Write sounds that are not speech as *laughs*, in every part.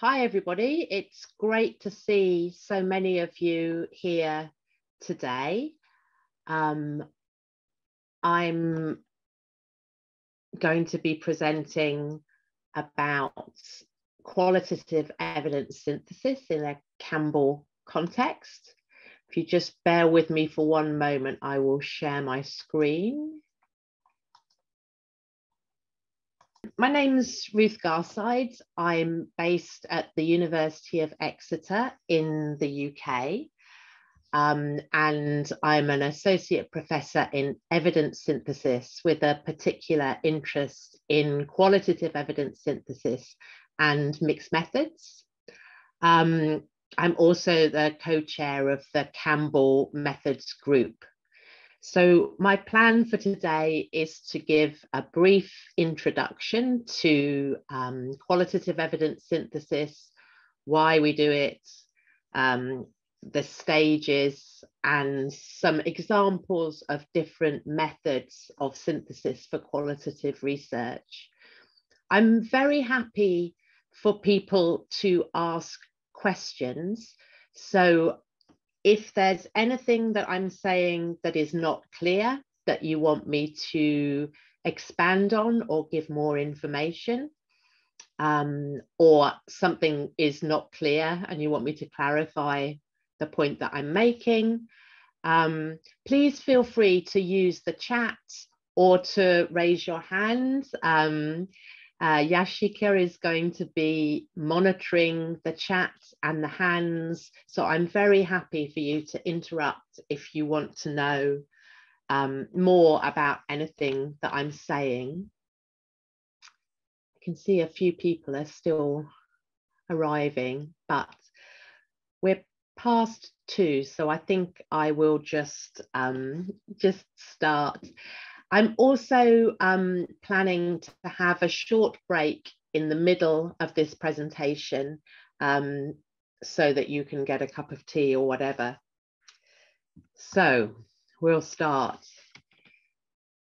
hi everybody. It's great to see so many of you here today. Um, I'm going to be presenting about qualitative evidence synthesis in a Campbell context. If you just bear with me for one moment, I will share my screen. My name's Ruth Garside. I'm based at the University of Exeter in the UK. Um, and I'm an associate professor in evidence synthesis with a particular interest in qualitative evidence synthesis and mixed methods. Um, I'm also the co-chair of the Campbell Methods Group, so my plan for today is to give a brief introduction to um, qualitative evidence synthesis, why we do it, um, the stages, and some examples of different methods of synthesis for qualitative research. I'm very happy for people to ask questions. So if there's anything that I'm saying that is not clear that you want me to expand on or give more information, um, or something is not clear and you want me to clarify the point that I'm making, um, please feel free to use the chat or to raise your hand. Um, uh, Yashika is going to be monitoring the chat and the hands. So I'm very happy for you to interrupt if you want to know um, more about anything that I'm saying. I can see a few people are still arriving, but we're past two, so I think I will just um, just start. I'm also um, planning to have a short break in the middle of this presentation um, so that you can get a cup of tea or whatever. So we'll start.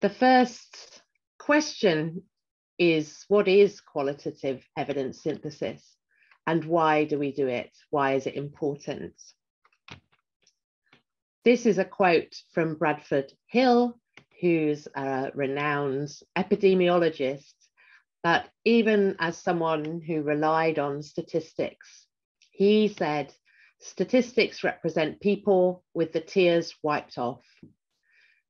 The first question is what is qualitative evidence synthesis and why do we do it? Why is it important? This is a quote from Bradford Hill, who's a renowned epidemiologist, but even as someone who relied on statistics, he said, statistics represent people with the tears wiped off.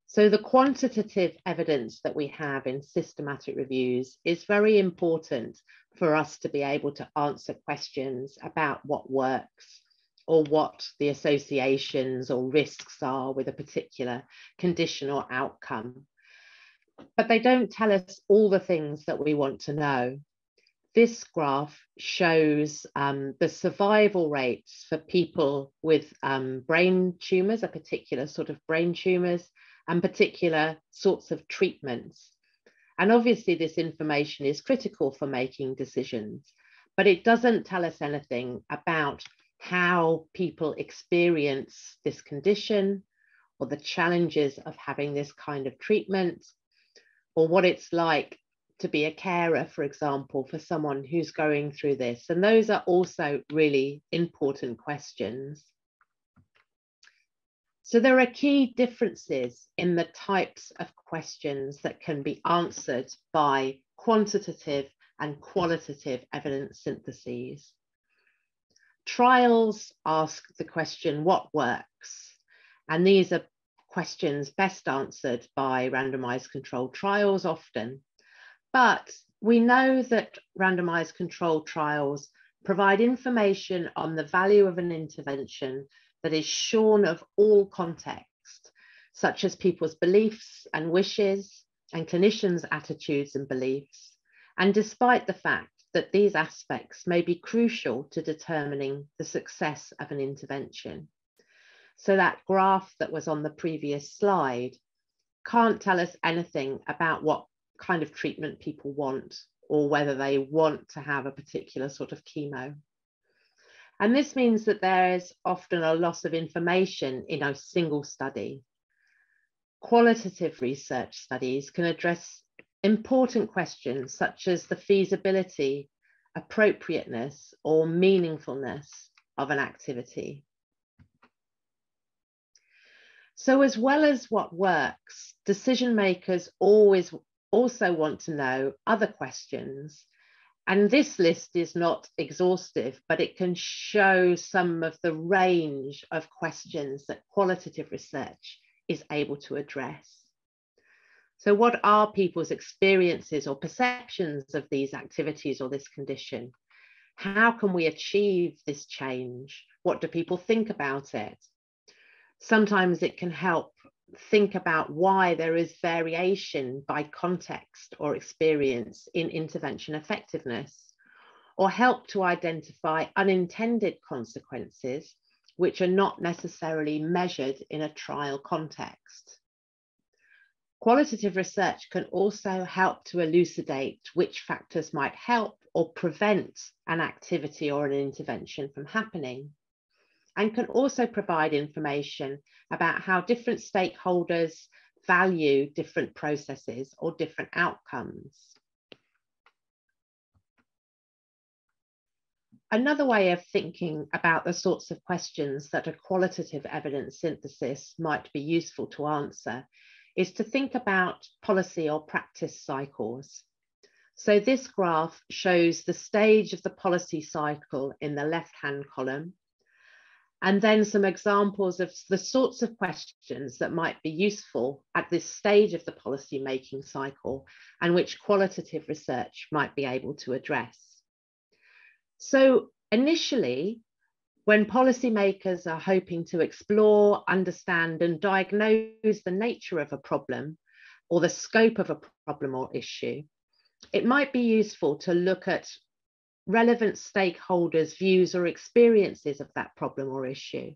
So the quantitative evidence that we have in systematic reviews is very important for us to be able to answer questions about what works or what the associations or risks are with a particular condition or outcome. But they don't tell us all the things that we want to know. This graph shows um, the survival rates for people with um, brain tumours, a particular sort of brain tumours, and particular sorts of treatments. And obviously, this information is critical for making decisions, but it doesn't tell us anything about how people experience this condition or the challenges of having this kind of treatment or what it's like to be a carer, for example, for someone who's going through this. And those are also really important questions. So there are key differences in the types of questions that can be answered by quantitative and qualitative evidence syntheses. Trials ask the question, what works? And these are questions best answered by randomized controlled trials often. But we know that randomized controlled trials provide information on the value of an intervention that is shorn of all context, such as people's beliefs and wishes and clinicians' attitudes and beliefs. And despite the fact that these aspects may be crucial to determining the success of an intervention. So that graph that was on the previous slide can't tell us anything about what kind of treatment people want or whether they want to have a particular sort of chemo. And this means that there is often a loss of information in a single study. Qualitative research studies can address important questions such as the feasibility appropriateness, or meaningfulness of an activity. So as well as what works, decision makers always also want to know other questions. And this list is not exhaustive, but it can show some of the range of questions that qualitative research is able to address. So what are people's experiences or perceptions of these activities or this condition? How can we achieve this change? What do people think about it? sometimes it can help think about why there is variation by context or experience in intervention effectiveness, or help to identify unintended consequences which are not necessarily measured in a trial context. Qualitative research can also help to elucidate which factors might help or prevent an activity or an intervention from happening and can also provide information about how different stakeholders value different processes or different outcomes. Another way of thinking about the sorts of questions that a qualitative evidence synthesis might be useful to answer is to think about policy or practice cycles. So this graph shows the stage of the policy cycle in the left-hand column and then some examples of the sorts of questions that might be useful at this stage of the policy making cycle and which qualitative research might be able to address. So initially, when policymakers are hoping to explore, understand and diagnose the nature of a problem or the scope of a problem or issue, it might be useful to look at relevant stakeholders' views or experiences of that problem or issue.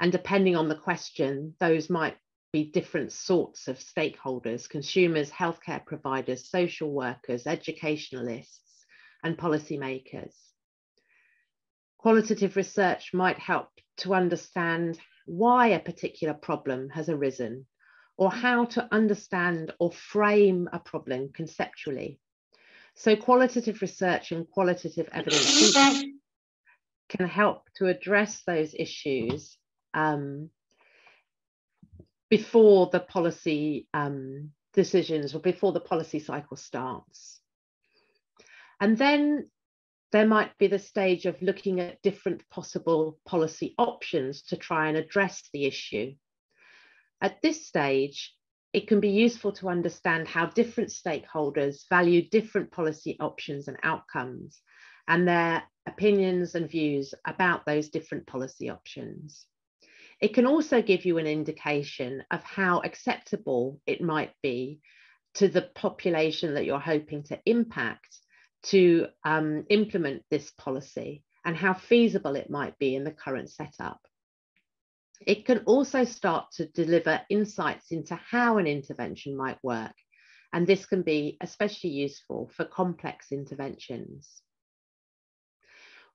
And depending on the question, those might be different sorts of stakeholders, consumers, healthcare providers, social workers, educationalists, and policymakers. Qualitative research might help to understand why a particular problem has arisen or how to understand or frame a problem conceptually. So qualitative research and qualitative evidence *coughs* can help to address those issues um, before the policy um, decisions or before the policy cycle starts. And then there might be the stage of looking at different possible policy options to try and address the issue. At this stage, it can be useful to understand how different stakeholders value different policy options and outcomes and their opinions and views about those different policy options. It can also give you an indication of how acceptable it might be to the population that you're hoping to impact to um, implement this policy and how feasible it might be in the current setup. It can also start to deliver insights into how an intervention might work, and this can be especially useful for complex interventions.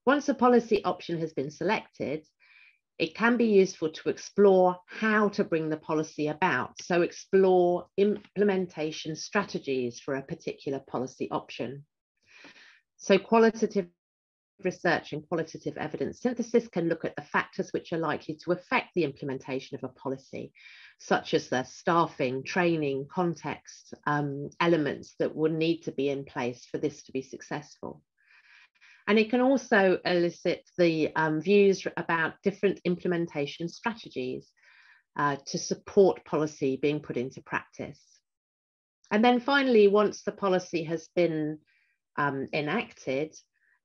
Once a policy option has been selected, it can be useful to explore how to bring the policy about. So explore implementation strategies for a particular policy option. So qualitative research and qualitative evidence synthesis can look at the factors which are likely to affect the implementation of a policy, such as the staffing, training, context, um, elements that would need to be in place for this to be successful. And it can also elicit the um, views about different implementation strategies uh, to support policy being put into practice. And then finally, once the policy has been um, enacted,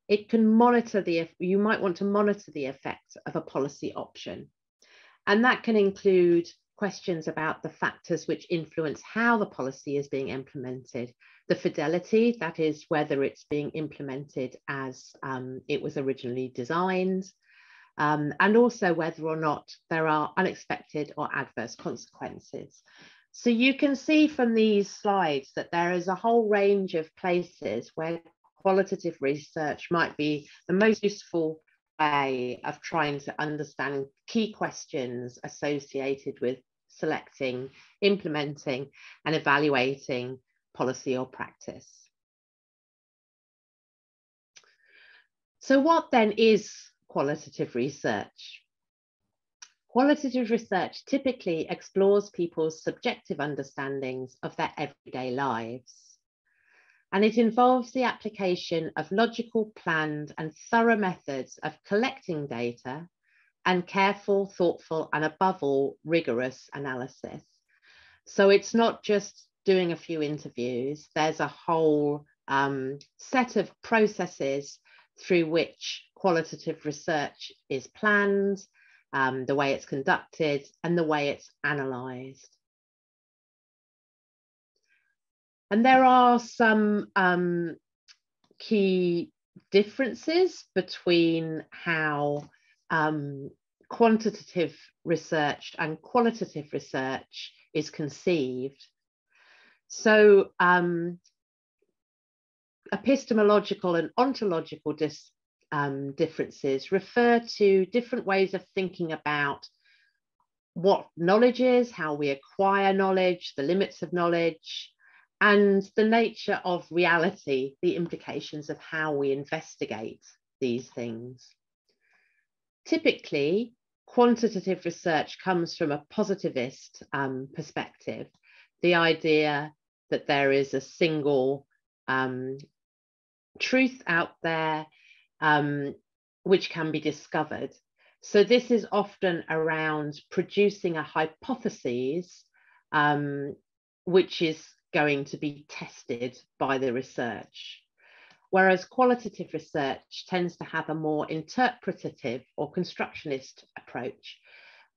it can monitor the, you might want to monitor the effect of a policy option. And that can include questions about the factors which influence how the policy is being implemented, the fidelity, that is whether it's being implemented as um, it was originally designed, um, and also whether or not there are unexpected or adverse consequences. So you can see from these slides that there is a whole range of places where qualitative research might be the most useful way of trying to understand key questions associated with selecting, implementing, and evaluating policy or practice. So what then is qualitative research? Qualitative research typically explores people's subjective understandings of their everyday lives and it involves the application of logical, planned, and thorough methods of collecting data and careful, thoughtful, and above all, rigorous analysis. So it's not just doing a few interviews, there's a whole um, set of processes through which qualitative research is planned, um, the way it's conducted, and the way it's analysed. And there are some um, key differences between how um, quantitative research and qualitative research is conceived. So um, epistemological and ontological dis, um, differences refer to different ways of thinking about what knowledge is, how we acquire knowledge, the limits of knowledge, and the nature of reality, the implications of how we investigate these things. Typically, quantitative research comes from a positivist um, perspective, the idea that there is a single um, truth out there um, which can be discovered. So this is often around producing a hypothesis um, which is going to be tested by the research. Whereas qualitative research tends to have a more interpretative or constructionist approach,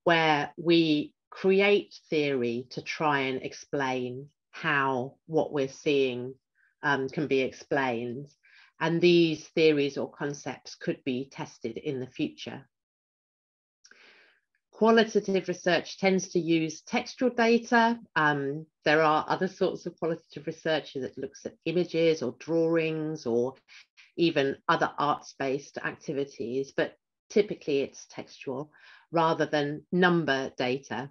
where we create theory to try and explain how what we're seeing um, can be explained. And these theories or concepts could be tested in the future. Qualitative research tends to use textual data. Um, there are other sorts of qualitative research that looks at images or drawings or even other arts-based activities, but typically it's textual rather than number data.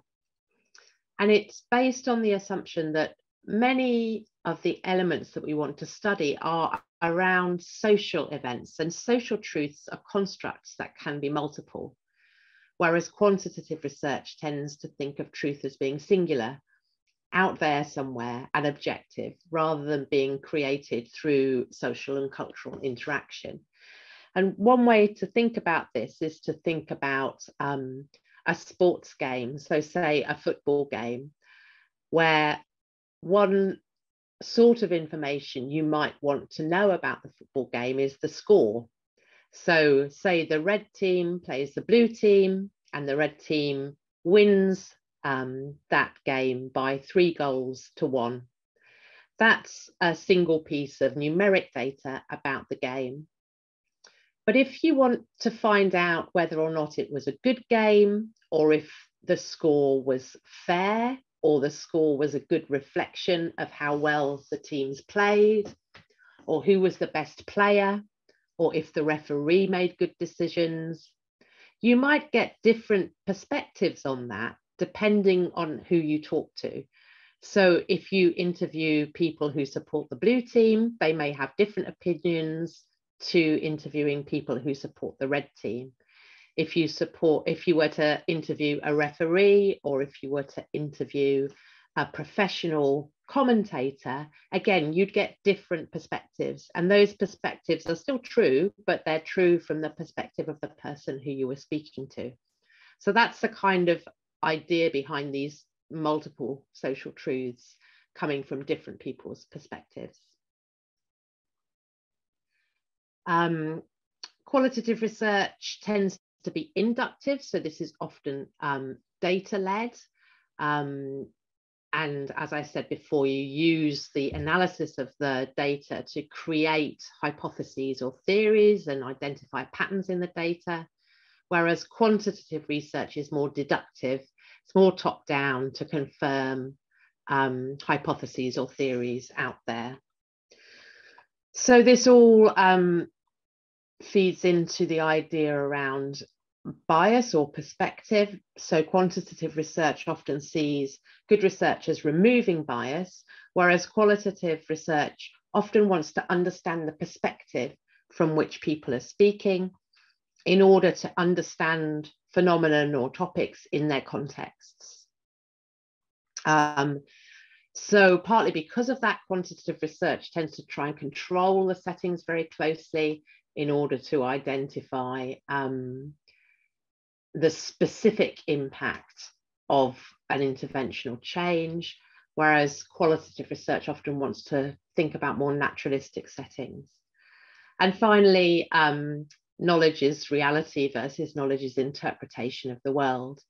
And it's based on the assumption that many of the elements that we want to study are around social events and social truths are constructs that can be multiple whereas quantitative research tends to think of truth as being singular, out there somewhere and objective, rather than being created through social and cultural interaction. And one way to think about this is to think about um, a sports game, so say a football game, where one sort of information you might want to know about the football game is the score. So, say the red team plays the blue team, and the red team wins um, that game by three goals to one. That's a single piece of numeric data about the game. But if you want to find out whether or not it was a good game, or if the score was fair, or the score was a good reflection of how well the teams played, or who was the best player, or if the referee made good decisions, you might get different perspectives on that depending on who you talk to. So if you interview people who support the blue team, they may have different opinions to interviewing people who support the red team. If you support, if you were to interview a referee or if you were to interview a professional commentator, again, you'd get different perspectives. And those perspectives are still true, but they're true from the perspective of the person who you were speaking to. So that's the kind of idea behind these multiple social truths coming from different people's perspectives. Um, qualitative research tends to be inductive, so this is often um, data-led. Um, and as I said before, you use the analysis of the data to create hypotheses or theories and identify patterns in the data. Whereas quantitative research is more deductive, it's more top down to confirm um, hypotheses or theories out there. So this all um, feeds into the idea around bias or perspective. So quantitative research often sees good research as removing bias, whereas qualitative research often wants to understand the perspective from which people are speaking in order to understand phenomenon or topics in their contexts. Um, so partly because of that, quantitative research tends to try and control the settings very closely in order to identify um, the specific impact of an interventional change, whereas qualitative research often wants to think about more naturalistic settings. And finally, um, knowledge is reality versus knowledge is interpretation of the world.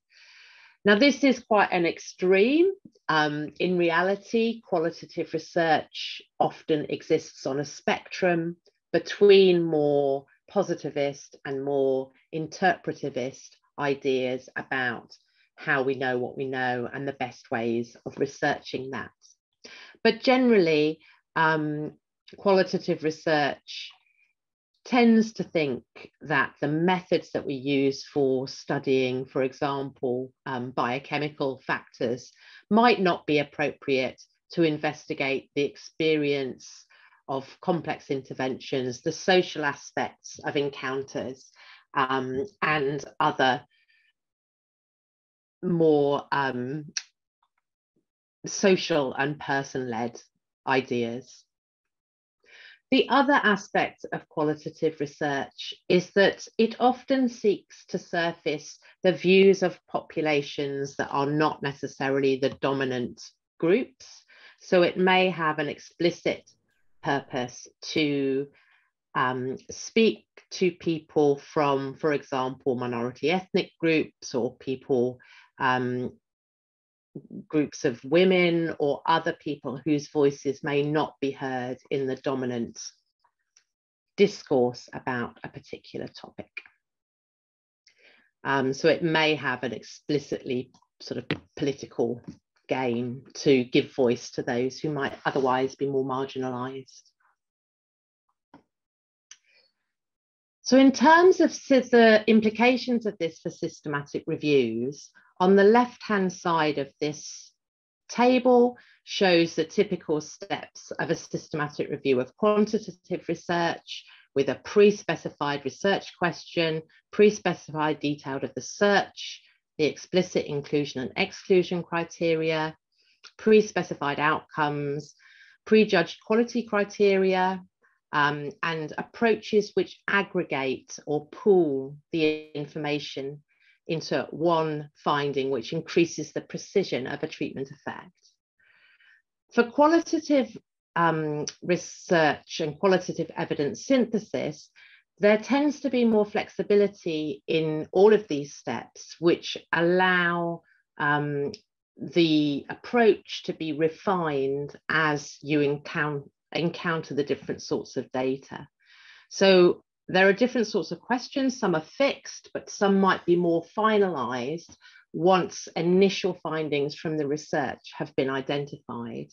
Now, this is quite an extreme. Um, in reality, qualitative research often exists on a spectrum between more positivist and more interpretivist ideas about how we know what we know and the best ways of researching that. But generally, um, qualitative research tends to think that the methods that we use for studying, for example, um, biochemical factors, might not be appropriate to investigate the experience of complex interventions, the social aspects of encounters, um, and other more um, social and person led ideas. The other aspect of qualitative research is that it often seeks to surface the views of populations that are not necessarily the dominant groups. So it may have an explicit purpose to um, speak to people from, for example, minority ethnic groups or people um, groups of women or other people whose voices may not be heard in the dominant discourse about a particular topic. Um, so it may have an explicitly sort of political gain to give voice to those who might otherwise be more marginalized. So in terms of the implications of this for systematic reviews, on the left-hand side of this table shows the typical steps of a systematic review of quantitative research with a pre-specified research question, pre-specified detail of the search, the explicit inclusion and exclusion criteria, pre-specified outcomes, prejudged quality criteria, um, and approaches which aggregate or pool the information into one finding, which increases the precision of a treatment effect. For qualitative um, research and qualitative evidence synthesis, there tends to be more flexibility in all of these steps, which allow um, the approach to be refined as you encounter, encounter the different sorts of data. So there are different sorts of questions. Some are fixed, but some might be more finalized once initial findings from the research have been identified.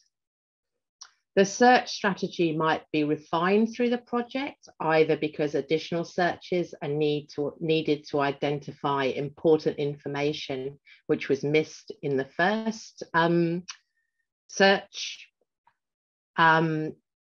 The search strategy might be refined through the project, either because additional searches are need to, needed to identify important information which was missed in the first um, search, um,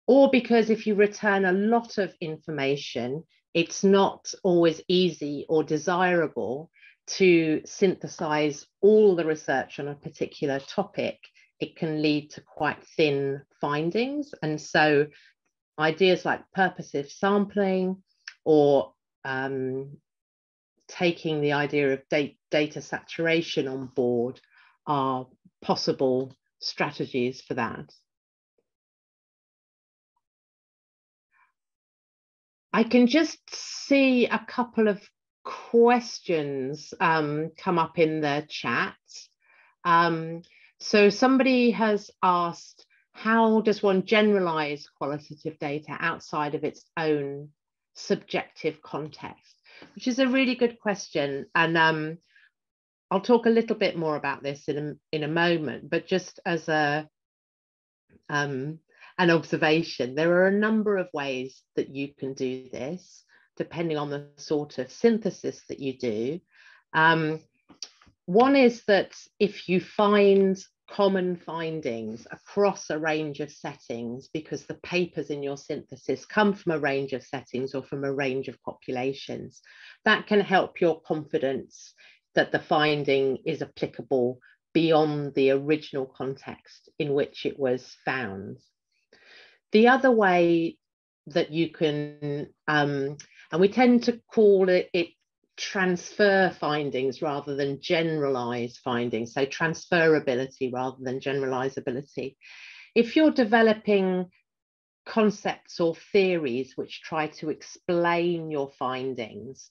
or because if you return a lot of information, it's not always easy or desirable to synthesize all the research on a particular topic. It can lead to quite thin findings. And so ideas like purposive sampling or um, taking the idea of data saturation on board are possible strategies for that. I can just see a couple of questions um, come up in the chat. Um, so somebody has asked, how does one generalize qualitative data outside of its own subjective context? Which is a really good question. And um, I'll talk a little bit more about this in a, in a moment, but just as a, um, an observation. There are a number of ways that you can do this, depending on the sort of synthesis that you do. Um, one is that if you find common findings across a range of settings because the papers in your synthesis come from a range of settings or from a range of populations. That can help your confidence that the finding is applicable beyond the original context in which it was found. The other way that you can, um, and we tend to call it, it transfer findings rather than generalize findings, so transferability rather than generalizability. If you're developing concepts or theories which try to explain your findings,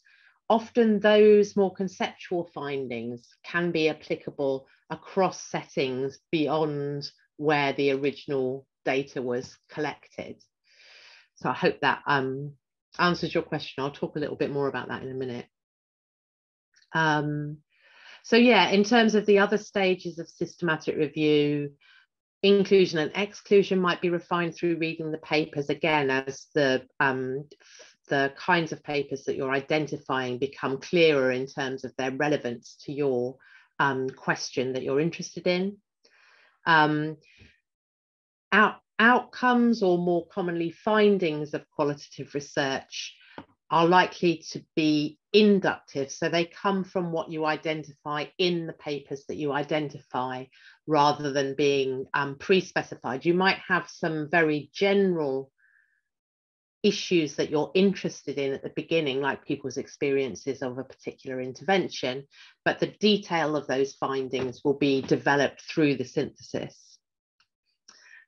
often those more conceptual findings can be applicable across settings beyond where the original data was collected. So I hope that um, answers your question. I'll talk a little bit more about that in a minute. Um, so yeah, in terms of the other stages of systematic review, inclusion and exclusion might be refined through reading the papers again as the um, the kinds of papers that you're identifying become clearer in terms of their relevance to your um, question that you're interested in. Um, out, outcomes or more commonly findings of qualitative research are likely to be inductive. So they come from what you identify in the papers that you identify rather than being um, pre-specified. You might have some very general issues that you're interested in at the beginning, like people's experiences of a particular intervention, but the detail of those findings will be developed through the synthesis.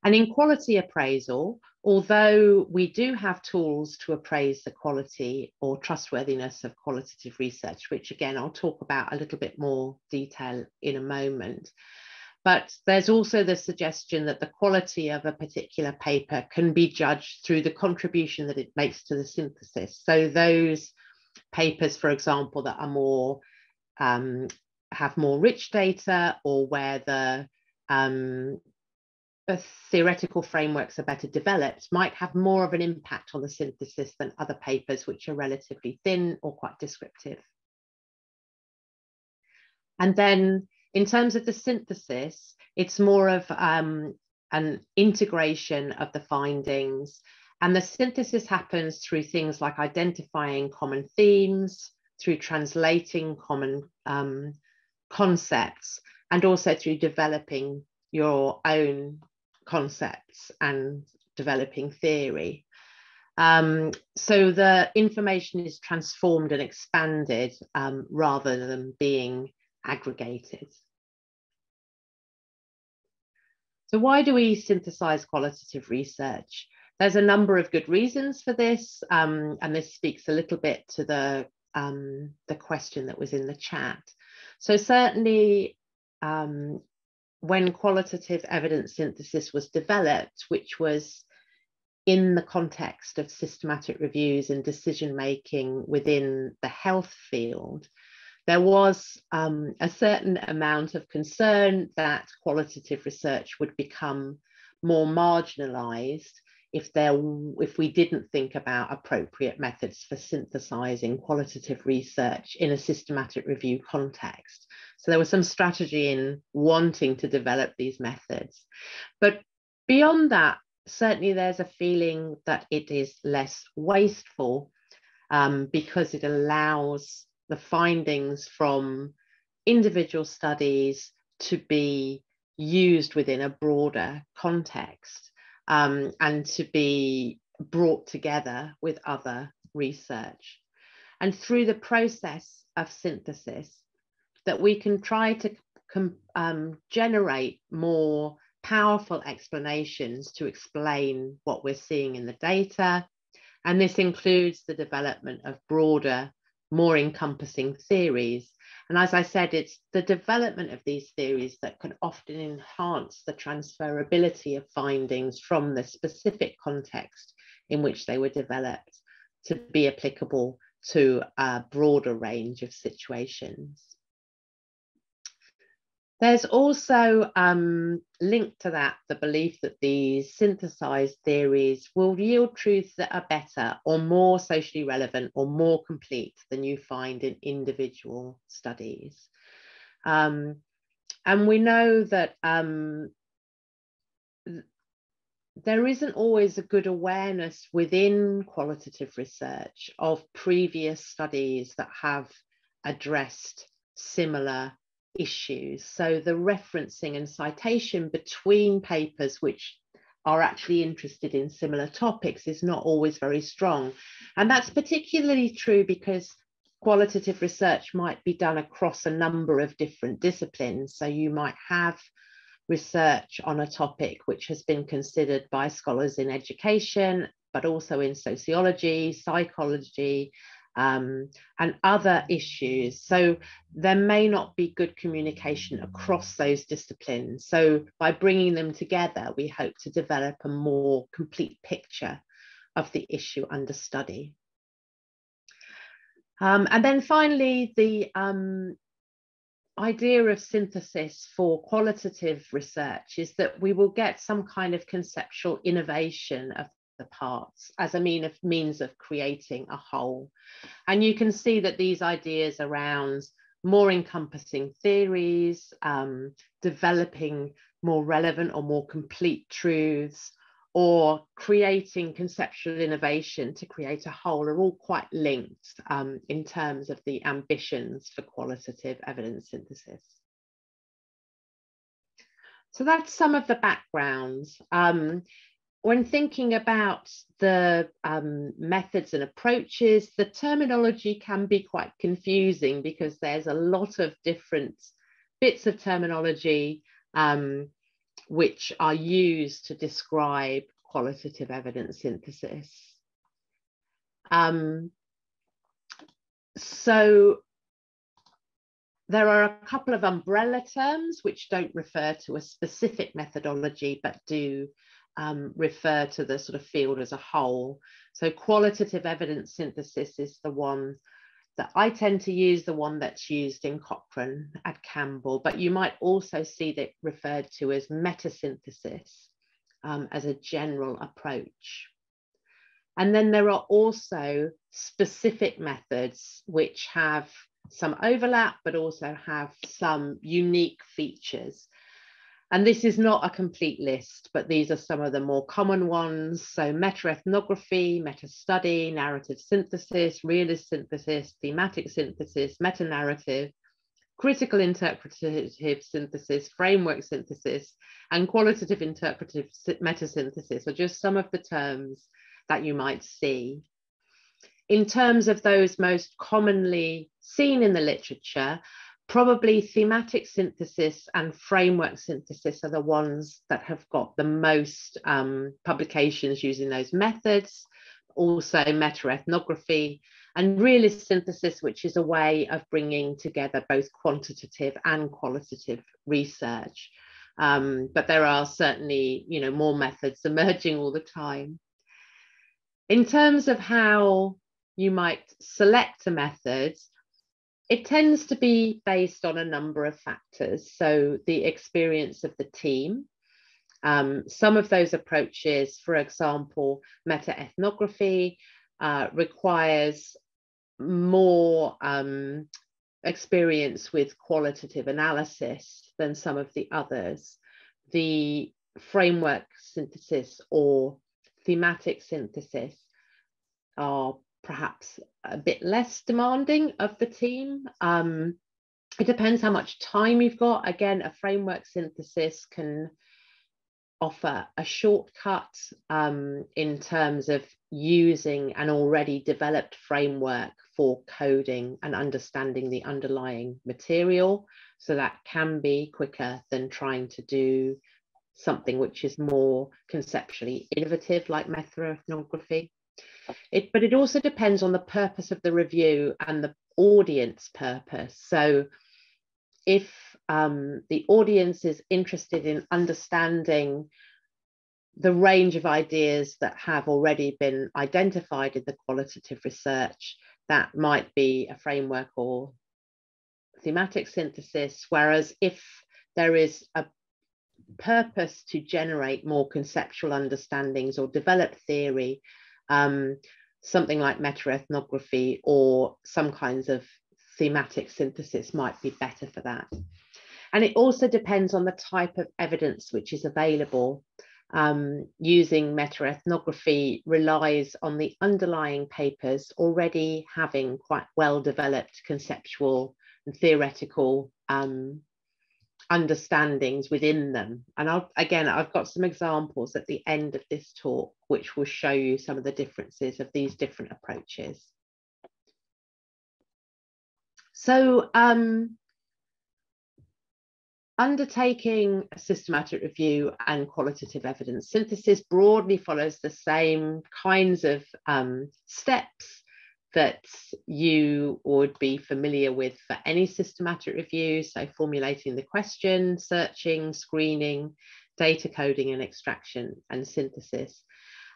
And in quality appraisal, although we do have tools to appraise the quality or trustworthiness of qualitative research, which again, I'll talk about a little bit more detail in a moment, but there's also the suggestion that the quality of a particular paper can be judged through the contribution that it makes to the synthesis. So those papers, for example, that are more um, have more rich data or where the, um, the theoretical frameworks are better developed might have more of an impact on the synthesis than other papers which are relatively thin or quite descriptive. And then in terms of the synthesis, it's more of um, an integration of the findings. And the synthesis happens through things like identifying common themes, through translating common um, concepts, and also through developing your own concepts and developing theory. Um, so the information is transformed and expanded um, rather than being aggregated. So why do we synthesize qualitative research? There's a number of good reasons for this, um, and this speaks a little bit to the, um, the question that was in the chat. So certainly um, when qualitative evidence synthesis was developed, which was in the context of systematic reviews and decision making within the health field, there was um, a certain amount of concern that qualitative research would become more marginalized if there if we didn't think about appropriate methods for synthesizing qualitative research in a systematic review context so there was some strategy in wanting to develop these methods but beyond that certainly there's a feeling that it is less wasteful um, because it allows the findings from individual studies to be used within a broader context um, and to be brought together with other research. And through the process of synthesis, that we can try to um, generate more powerful explanations to explain what we're seeing in the data. And this includes the development of broader more encompassing theories. And as I said, it's the development of these theories that can often enhance the transferability of findings from the specific context in which they were developed to be applicable to a broader range of situations. There's also um, linked to that the belief that these synthesized theories will yield truths that are better or more socially relevant or more complete than you find in individual studies. Um, and we know that um, there isn't always a good awareness within qualitative research of previous studies that have addressed similar issues. So the referencing and citation between papers which are actually interested in similar topics is not always very strong. And that's particularly true because qualitative research might be done across a number of different disciplines. So you might have research on a topic which has been considered by scholars in education, but also in sociology, psychology, um, and other issues. So there may not be good communication across those disciplines. So by bringing them together, we hope to develop a more complete picture of the issue under study. Um, and then finally, the um, idea of synthesis for qualitative research is that we will get some kind of conceptual innovation of the parts as a mean of, means of creating a whole. And you can see that these ideas around more encompassing theories, um, developing more relevant or more complete truths, or creating conceptual innovation to create a whole are all quite linked um, in terms of the ambitions for qualitative evidence synthesis. So that's some of the background. Um, when thinking about the um, methods and approaches, the terminology can be quite confusing because there's a lot of different bits of terminology um, which are used to describe qualitative evidence synthesis. Um, so there are a couple of umbrella terms which don't refer to a specific methodology, but do um, refer to the sort of field as a whole. So qualitative evidence synthesis is the one that I tend to use the one that's used in Cochrane at Campbell, but you might also see that referred to as metasynthesis um, as a general approach. And then there are also specific methods which have some overlap, but also have some unique features. And this is not a complete list, but these are some of the more common ones. So meta-ethnography, meta-study, narrative synthesis, realist synthesis, thematic synthesis, meta-narrative, critical interpretative synthesis, framework synthesis, and qualitative interpretive meta-synthesis are just some of the terms that you might see. In terms of those most commonly seen in the literature, probably thematic synthesis and framework synthesis are the ones that have got the most um, publications using those methods, also meta-ethnography and realist synthesis, which is a way of bringing together both quantitative and qualitative research. Um, but there are certainly, you know, more methods emerging all the time. In terms of how you might select a method, it tends to be based on a number of factors. So the experience of the team, um, some of those approaches, for example, meta-ethnography uh, requires more um, experience with qualitative analysis than some of the others. The framework synthesis or thematic synthesis are perhaps a bit less demanding of the team. Um, it depends how much time you've got. Again, a framework synthesis can offer a shortcut um, in terms of using an already developed framework for coding and understanding the underlying material. So that can be quicker than trying to do something which is more conceptually innovative like meta-ethnography. It, but it also depends on the purpose of the review and the audience purpose. So if um, the audience is interested in understanding the range of ideas that have already been identified in the qualitative research, that might be a framework or thematic synthesis. Whereas if there is a purpose to generate more conceptual understandings or develop theory, um, something like meta-ethnography or some kinds of thematic synthesis might be better for that. And it also depends on the type of evidence which is available. Um, using metaethnography relies on the underlying papers already having quite well developed conceptual and theoretical um, understandings within them. And I'll, again, I've got some examples at the end of this talk, which will show you some of the differences of these different approaches. So um, undertaking a systematic review and qualitative evidence synthesis broadly follows the same kinds of um, steps that you would be familiar with for any systematic review. So formulating the question, searching, screening, data coding and extraction and synthesis.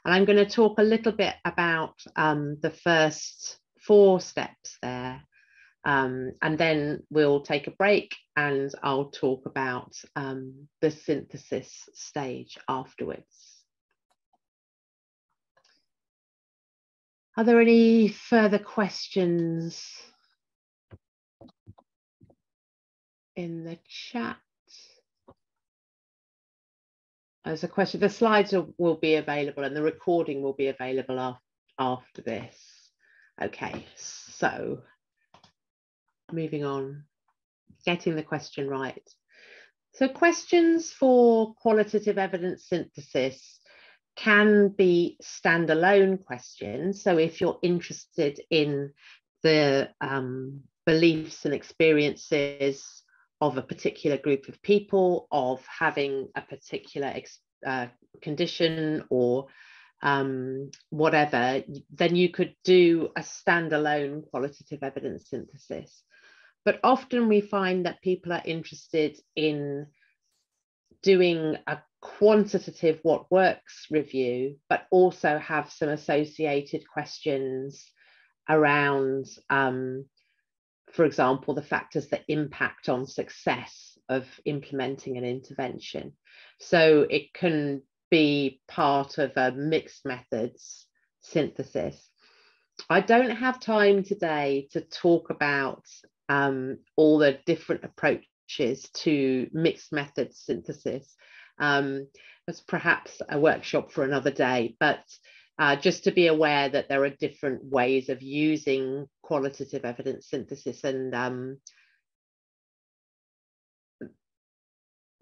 And I'm going to talk a little bit about um, the first four steps there um, and then we'll take a break and I'll talk about um, the synthesis stage afterwards. Are there any further questions in the chat? There's a question, the slides will, will be available and the recording will be available after this. Okay, so moving on, getting the question right. So questions for qualitative evidence synthesis can be standalone questions. So if you're interested in the um, beliefs and experiences of a particular group of people, of having a particular uh, condition or um, whatever, then you could do a standalone qualitative evidence synthesis. But often we find that people are interested in doing a quantitative what works review, but also have some associated questions around, um, for example, the factors that impact on success of implementing an intervention. So it can be part of a mixed methods synthesis. I don't have time today to talk about um, all the different approaches to mixed methods synthesis. Um, that's perhaps a workshop for another day, but uh, just to be aware that there are different ways of using qualitative evidence synthesis and um,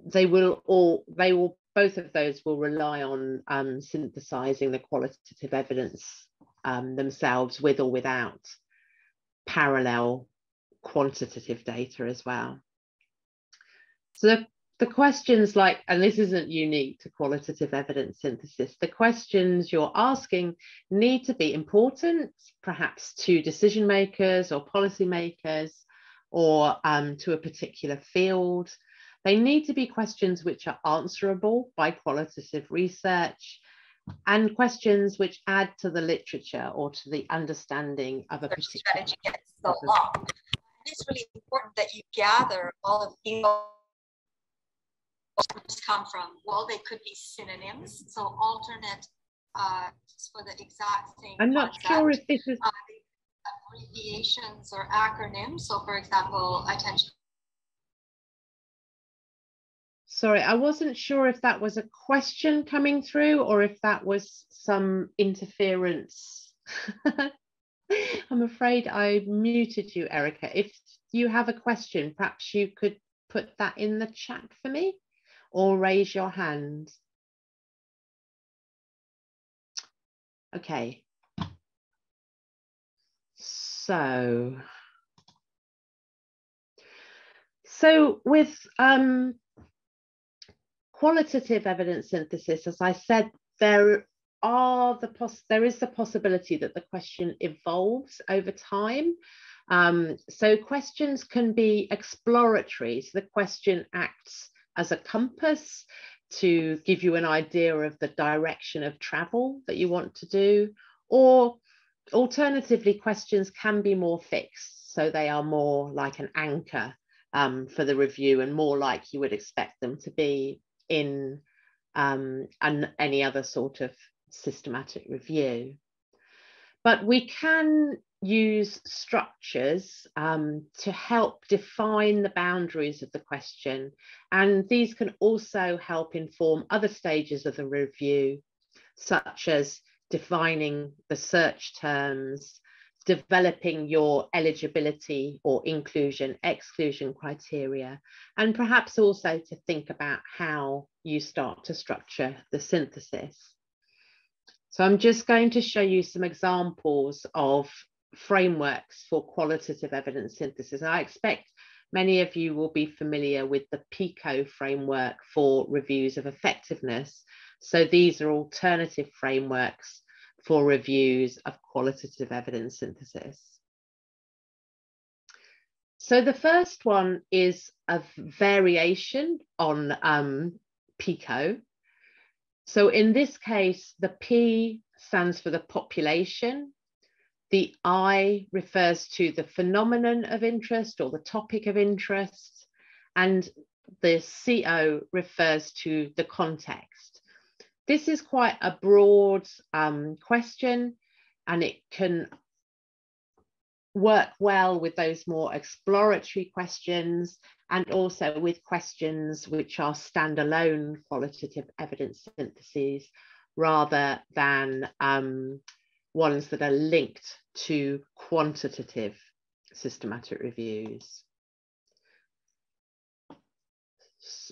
they will all, they will, both of those will rely on um, synthesizing the qualitative evidence um, themselves with or without parallel quantitative data as well. So the, the questions like, and this isn't unique to qualitative evidence synthesis, the questions you're asking need to be important, perhaps to decision makers or policy makers or um, to a particular field. They need to be questions which are answerable by qualitative research and questions which add to the literature or to the understanding of a particular strategy gets so long it's really important that you gather all of come from? Well, they could be synonyms, so alternate uh, for the exact same. I'm not concept. sure if this is uh, abbreviations or acronyms. So, for example, attention. Sorry, I wasn't sure if that was a question coming through or if that was some interference. *laughs* I'm afraid I muted you, Erica. If you have a question, perhaps you could put that in the chat for me or raise your hand. Okay. So, so with um, qualitative evidence synthesis, as I said, there are the poss there is the possibility that the question evolves over time. Um, so questions can be exploratory. So the question acts as a compass to give you an idea of the direction of travel that you want to do, or alternatively, questions can be more fixed. So they are more like an anchor um, for the review and more like you would expect them to be in um, an, any other sort of systematic review. But we can use structures um, to help define the boundaries of the question. And these can also help inform other stages of the review, such as defining the search terms, developing your eligibility or inclusion exclusion criteria, and perhaps also to think about how you start to structure the synthesis. So I'm just going to show you some examples of frameworks for qualitative evidence synthesis. I expect many of you will be familiar with the PICO framework for reviews of effectiveness. So these are alternative frameworks for reviews of qualitative evidence synthesis. So the first one is a variation on um, PICO. So in this case, the P stands for the population, the I refers to the phenomenon of interest or the topic of interest, and the CO refers to the context. This is quite a broad um, question and it can work well with those more exploratory questions and also with questions which are standalone qualitative evidence syntheses rather than um, ones that are linked to quantitative systematic reviews.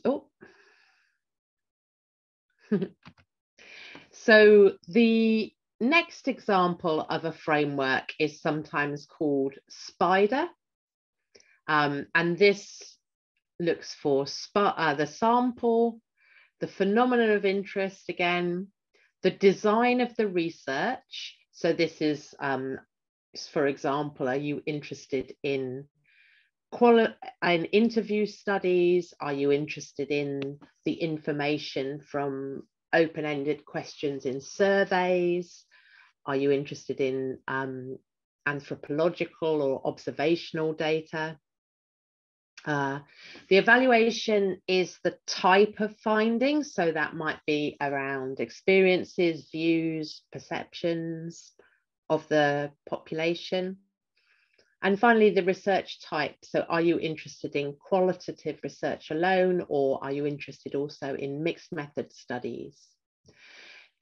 Oh. *laughs* so the next example of a framework is sometimes called SPIDER. Um, and this looks for uh, the sample, the phenomenon of interest again, the design of the research, so this is, um, for example, are you interested in quali- in interview studies? Are you interested in the information from open-ended questions in surveys? Are you interested in um, anthropological or observational data? Uh, the evaluation is the type of findings, so that might be around experiences, views, perceptions of the population. And finally, the research type. So are you interested in qualitative research alone, or are you interested also in mixed method studies?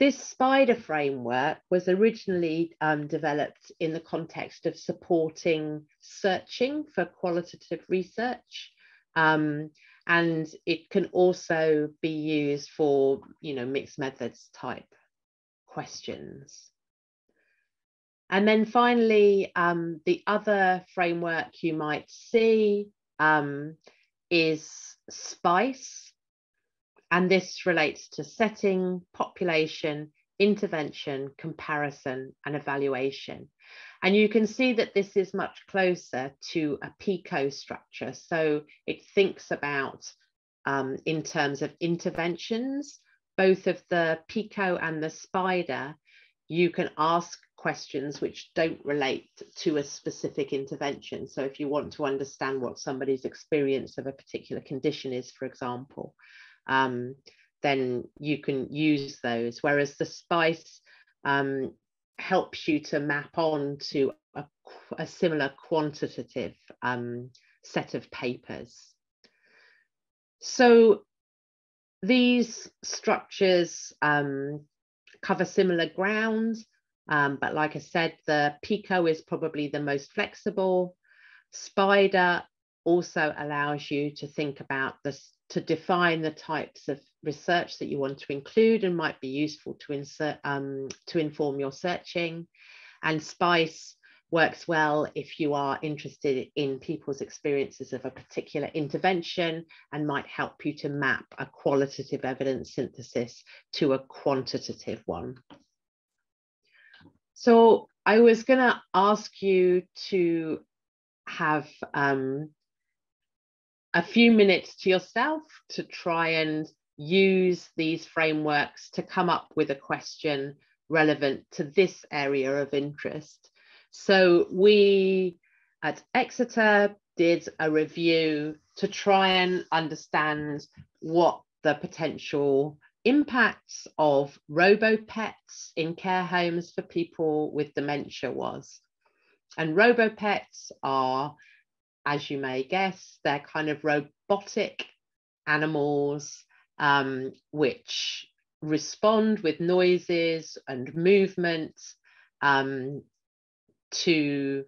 This SPIDER framework was originally um, developed in the context of supporting searching for qualitative research. Um, and it can also be used for, you know, mixed methods type questions. And then finally, um, the other framework you might see um, is SPICE, and this relates to setting, population, intervention, comparison, and evaluation. And you can see that this is much closer to a PICO structure. So it thinks about, um, in terms of interventions, both of the PICO and the SPIDER, you can ask questions which don't relate to a specific intervention. So if you want to understand what somebody's experience of a particular condition is, for example, um, then you can use those. Whereas the SPICE um, helps you to map on to a, a similar quantitative um, set of papers. So these structures um, cover similar ground, um, but like I said, the PICO is probably the most flexible. SPIDER also allows you to think about this to define the types of research that you want to include and might be useful to insert um, to inform your searching. And SPICE works well if you are interested in people's experiences of a particular intervention and might help you to map a qualitative evidence synthesis to a quantitative one. So I was going to ask you to have um, a few minutes to yourself to try and use these frameworks to come up with a question relevant to this area of interest. So we at Exeter did a review to try and understand what the potential impacts of robo pets in care homes for people with dementia was. and robo-pets are, as you may guess, they're kind of robotic animals um, which respond with noises and movements um, to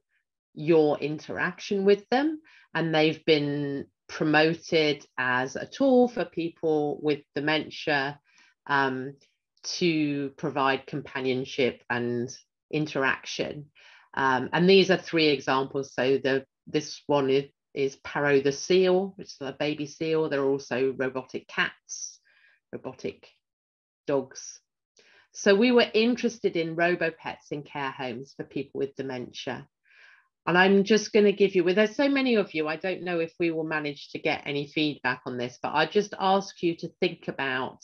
your interaction with them. And they've been promoted as a tool for people with dementia um, to provide companionship and interaction. Um, and these are three examples. So the this one is, is Paro the seal, which is a baby seal. There are also robotic cats, robotic dogs. So we were interested in robo-pets in care homes for people with dementia. And I'm just going to give you, well, there's so many of you, I don't know if we will manage to get any feedback on this, but I just ask you to think about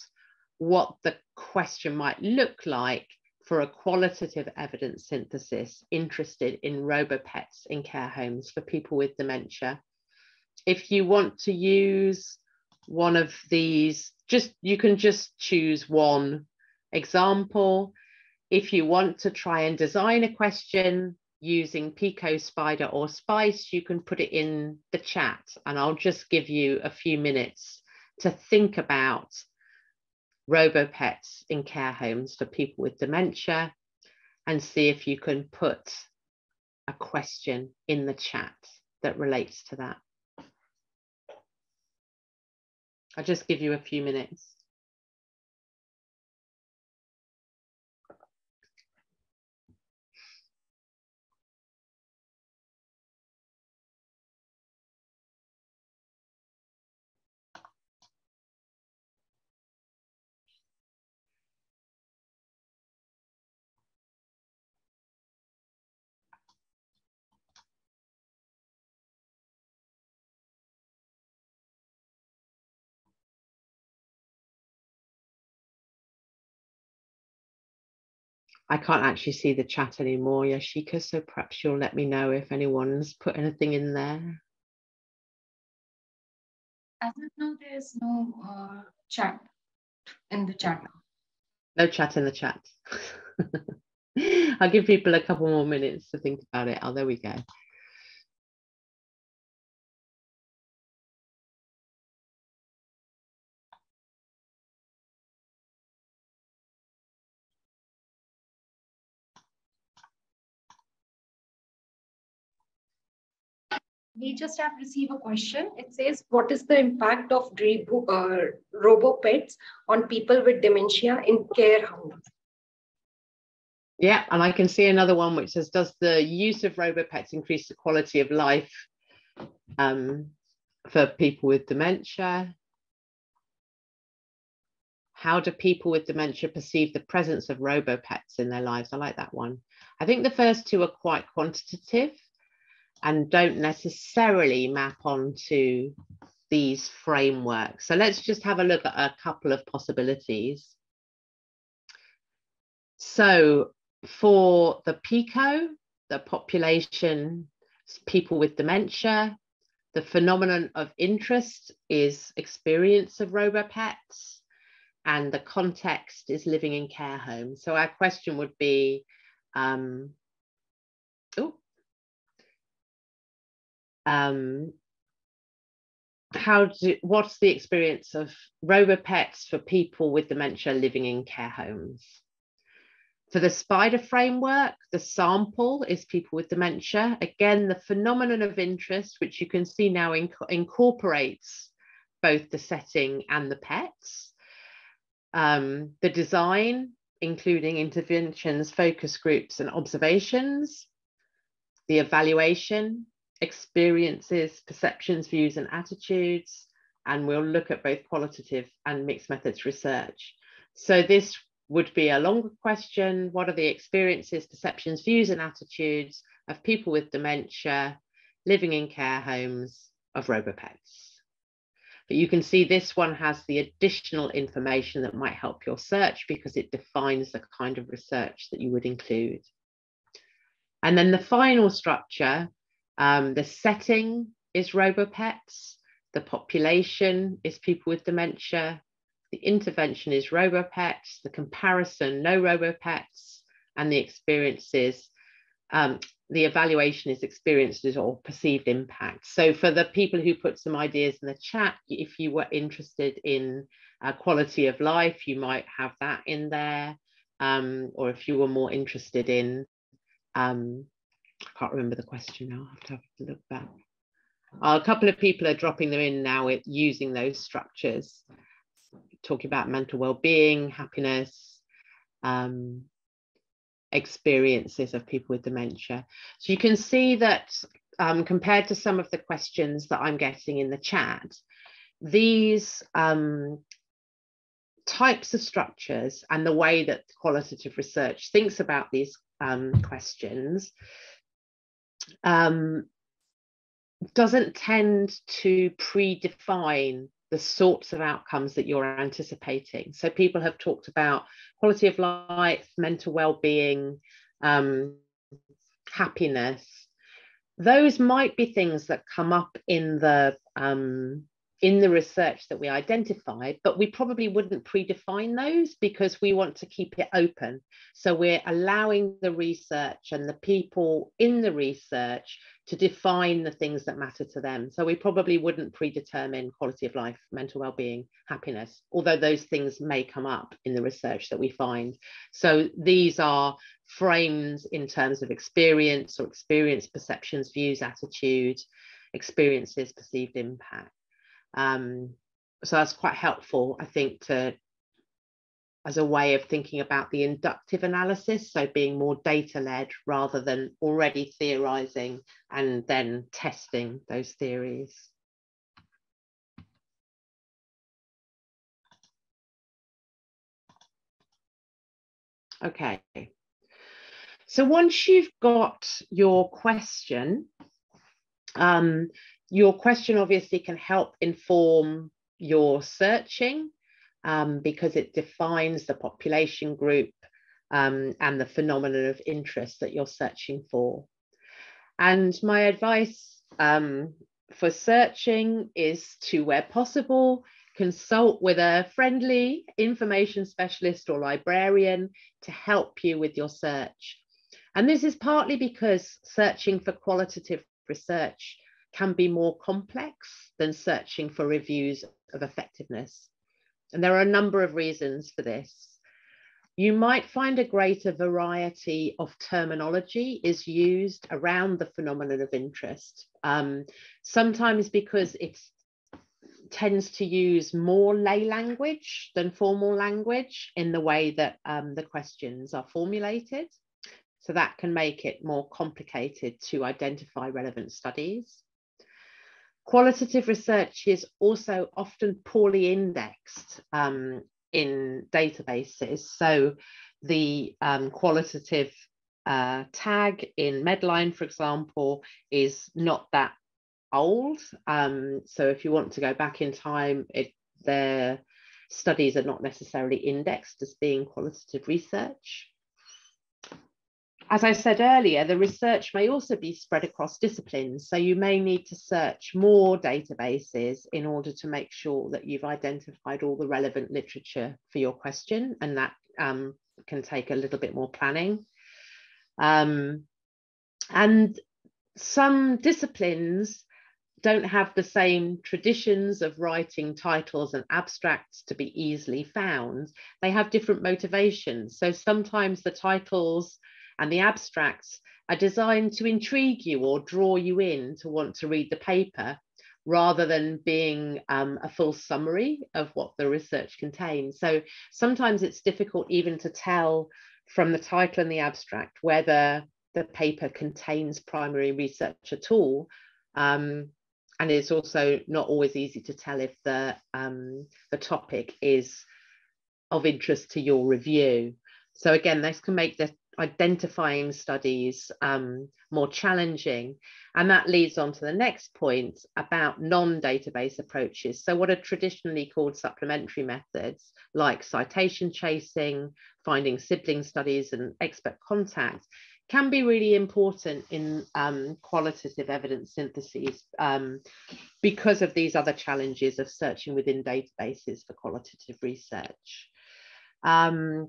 what the question might look like for a qualitative evidence synthesis interested in robo-pets in care homes for people with dementia. If you want to use one of these, just you can just choose one example. If you want to try and design a question using Pico, Spider or Spice, you can put it in the chat and I'll just give you a few minutes to think about robo-pets in care homes for people with dementia and see if you can put a question in the chat that relates to that. I'll just give you a few minutes. I can't actually see the chat anymore, Yashika, so perhaps you'll let me know if anyone's put anything in there. As of now, there's no uh, chat in the chat. No chat in the chat. *laughs* I'll give people a couple more minutes to think about it. Oh, there we go. We just have received a question. It says, what is the impact of uh, robo-pets on people with dementia in care homes? Yeah, and I can see another one which says, does the use of robo-pets increase the quality of life um, for people with dementia? How do people with dementia perceive the presence of robo-pets in their lives? I like that one. I think the first two are quite quantitative and don't necessarily map onto these frameworks. So let's just have a look at a couple of possibilities. So for the PICO, the population, people with dementia, the phenomenon of interest is experience of robopets and the context is living in care homes. So our question would be, um, oh, um, how do what's the experience of robopets for people with dementia living in care homes? For the spider framework the sample is people with dementia. Again the phenomenon of interest which you can see now inc incorporates both the setting and the pets. Um, the design including interventions focus groups and observations. The evaluation experiences, perceptions, views, and attitudes. And we'll look at both qualitative and mixed methods research. So this would be a longer question. What are the experiences, perceptions, views, and attitudes of people with dementia living in care homes of robopets? But you can see this one has the additional information that might help your search because it defines the kind of research that you would include. And then the final structure um, the setting is robopets. The population is people with dementia. The intervention is robopets. The comparison, no robopets. And the experiences um, the evaluation is experienced or perceived impact. So for the people who put some ideas in the chat, if you were interested in uh, quality of life, you might have that in there. Um, or if you were more interested in, um, can't remember the question now, I have to have to look back. Uh, a couple of people are dropping them in now using those structures, talking about mental well-being, happiness, um, experiences of people with dementia. So you can see that um, compared to some of the questions that I'm getting in the chat, these um, types of structures and the way that qualitative research thinks about these um, questions um, doesn't tend to predefine the sorts of outcomes that you're anticipating. So people have talked about quality of life, mental well-being, um, happiness. Those might be things that come up in the um, in the research that we identified, but we probably wouldn't predefine those because we want to keep it open. So we're allowing the research and the people in the research to define the things that matter to them. So we probably wouldn't predetermine quality of life, mental well-being, happiness, although those things may come up in the research that we find. So these are frames in terms of experience or experience, perceptions, views, attitude, experiences, perceived impact. Um, so that's quite helpful, I think, to as a way of thinking about the inductive analysis, so being more data led rather than already theorizing and then testing those theories. Okay, so once you've got your question, um, your question obviously can help inform your searching um, because it defines the population group um, and the phenomenon of interest that you're searching for. And my advice um, for searching is to, where possible, consult with a friendly information specialist or librarian to help you with your search. And this is partly because searching for qualitative research can be more complex than searching for reviews of effectiveness. And there are a number of reasons for this. You might find a greater variety of terminology is used around the phenomenon of interest. Um, sometimes because it tends to use more lay language than formal language in the way that um, the questions are formulated. So that can make it more complicated to identify relevant studies. Qualitative research is also often poorly indexed um, in databases. So the um, qualitative uh, tag in Medline, for example, is not that old. Um, so if you want to go back in time, it, their studies are not necessarily indexed as being qualitative research. As I said earlier, the research may also be spread across disciplines. So you may need to search more databases in order to make sure that you've identified all the relevant literature for your question. And that um, can take a little bit more planning. Um, and some disciplines don't have the same traditions of writing titles and abstracts to be easily found. They have different motivations. So sometimes the titles and the abstracts are designed to intrigue you or draw you in to want to read the paper rather than being um, a full summary of what the research contains. So sometimes it's difficult even to tell from the title and the abstract whether the paper contains primary research at all. Um, and it's also not always easy to tell if the, um, the topic is of interest to your review. So again, this can make the identifying studies um, more challenging. And that leads on to the next point about non-database approaches. So what are traditionally called supplementary methods like citation chasing, finding sibling studies and expert contact can be really important in um, qualitative evidence syntheses um, because of these other challenges of searching within databases for qualitative research. Um,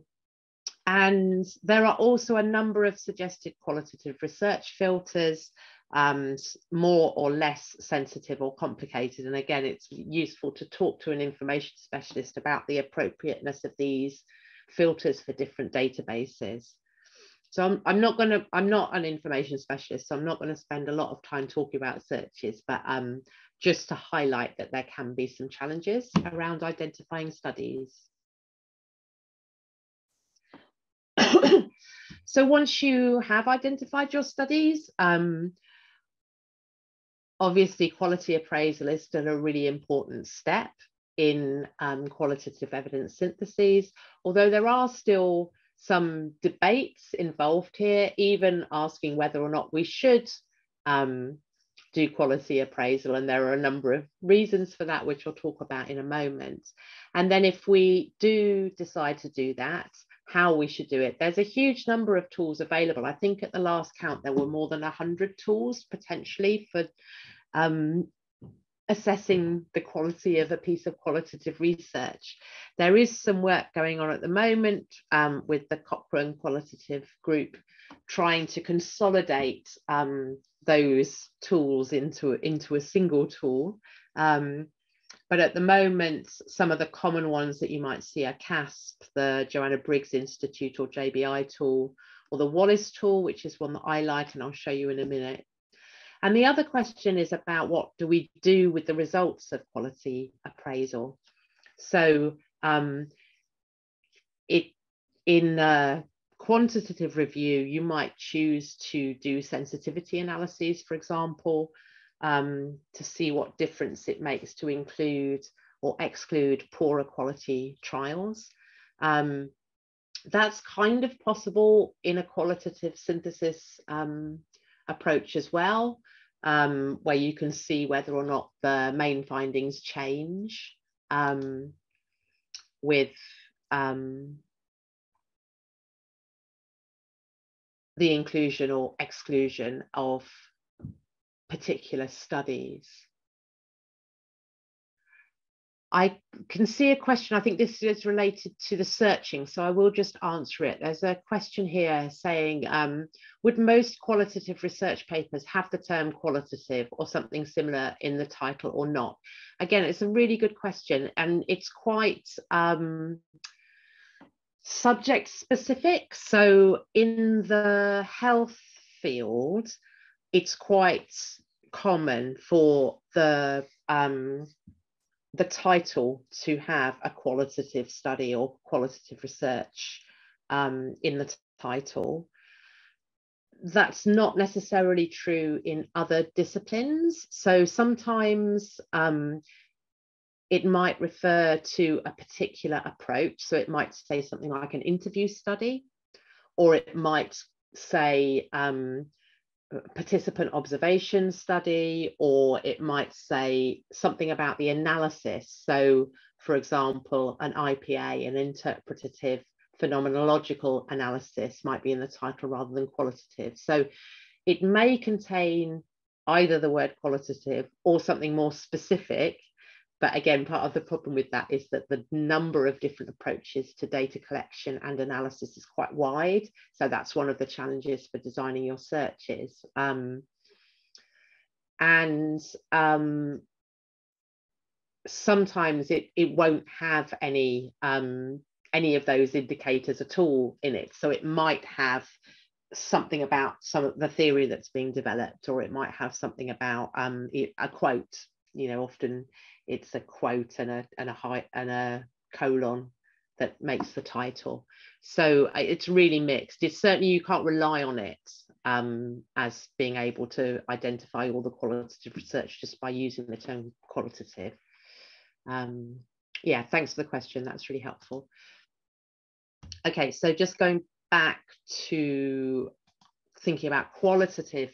and there are also a number of suggested qualitative research filters, um, more or less sensitive or complicated. And again, it's useful to talk to an information specialist about the appropriateness of these filters for different databases. So I'm, I'm not going to, I'm not an information specialist, so I'm not going to spend a lot of time talking about searches, but um, just to highlight that there can be some challenges around identifying studies. So once you have identified your studies, um, obviously quality appraisal is still a really important step in um, qualitative evidence syntheses, although there are still some debates involved here, even asking whether or not we should um, do quality appraisal. And there are a number of reasons for that, which we'll talk about in a moment. And then if we do decide to do that, how we should do it. There's a huge number of tools available. I think at the last count, there were more than 100 tools potentially for um, assessing the quality of a piece of qualitative research. There is some work going on at the moment um, with the Cochrane Qualitative Group trying to consolidate um, those tools into, into a single tool. Um, but at the moment, some of the common ones that you might see are CASP, the Joanna Briggs Institute or JBI tool, or the Wallace tool, which is one that I like and I'll show you in a minute. And the other question is about what do we do with the results of quality appraisal? So um, it in a quantitative review, you might choose to do sensitivity analyses, for example, um, to see what difference it makes to include or exclude poorer quality trials. Um, that's kind of possible in a qualitative synthesis um, approach as well, um, where you can see whether or not the main findings change um, with um, the inclusion or exclusion of particular studies. I can see a question, I think this is related to the searching, so I will just answer it. There's a question here saying, um, would most qualitative research papers have the term qualitative or something similar in the title or not? Again, it's a really good question and it's quite um, subject specific. So in the health field, it's quite common for the um, the title to have a qualitative study or qualitative research um, in the title. That's not necessarily true in other disciplines. So sometimes um, it might refer to a particular approach. So it might say something like an interview study, or it might say um, participant observation study, or it might say something about the analysis. So, for example, an IPA, an interpretative phenomenological analysis, might be in the title rather than qualitative. So, it may contain either the word qualitative or something more specific but again, part of the problem with that is that the number of different approaches to data collection and analysis is quite wide. So that's one of the challenges for designing your searches. Um, and um, sometimes it, it won't have any um, any of those indicators at all in it. So it might have something about some of the theory that's being developed, or it might have something about um, a quote. You know, often it's a quote and a and a high and a colon that makes the title. So it's really mixed. It's certainly you can't rely on it um, as being able to identify all the qualitative research just by using the term qualitative. Um, yeah, thanks for the question. That's really helpful. Okay, so just going back to thinking about qualitative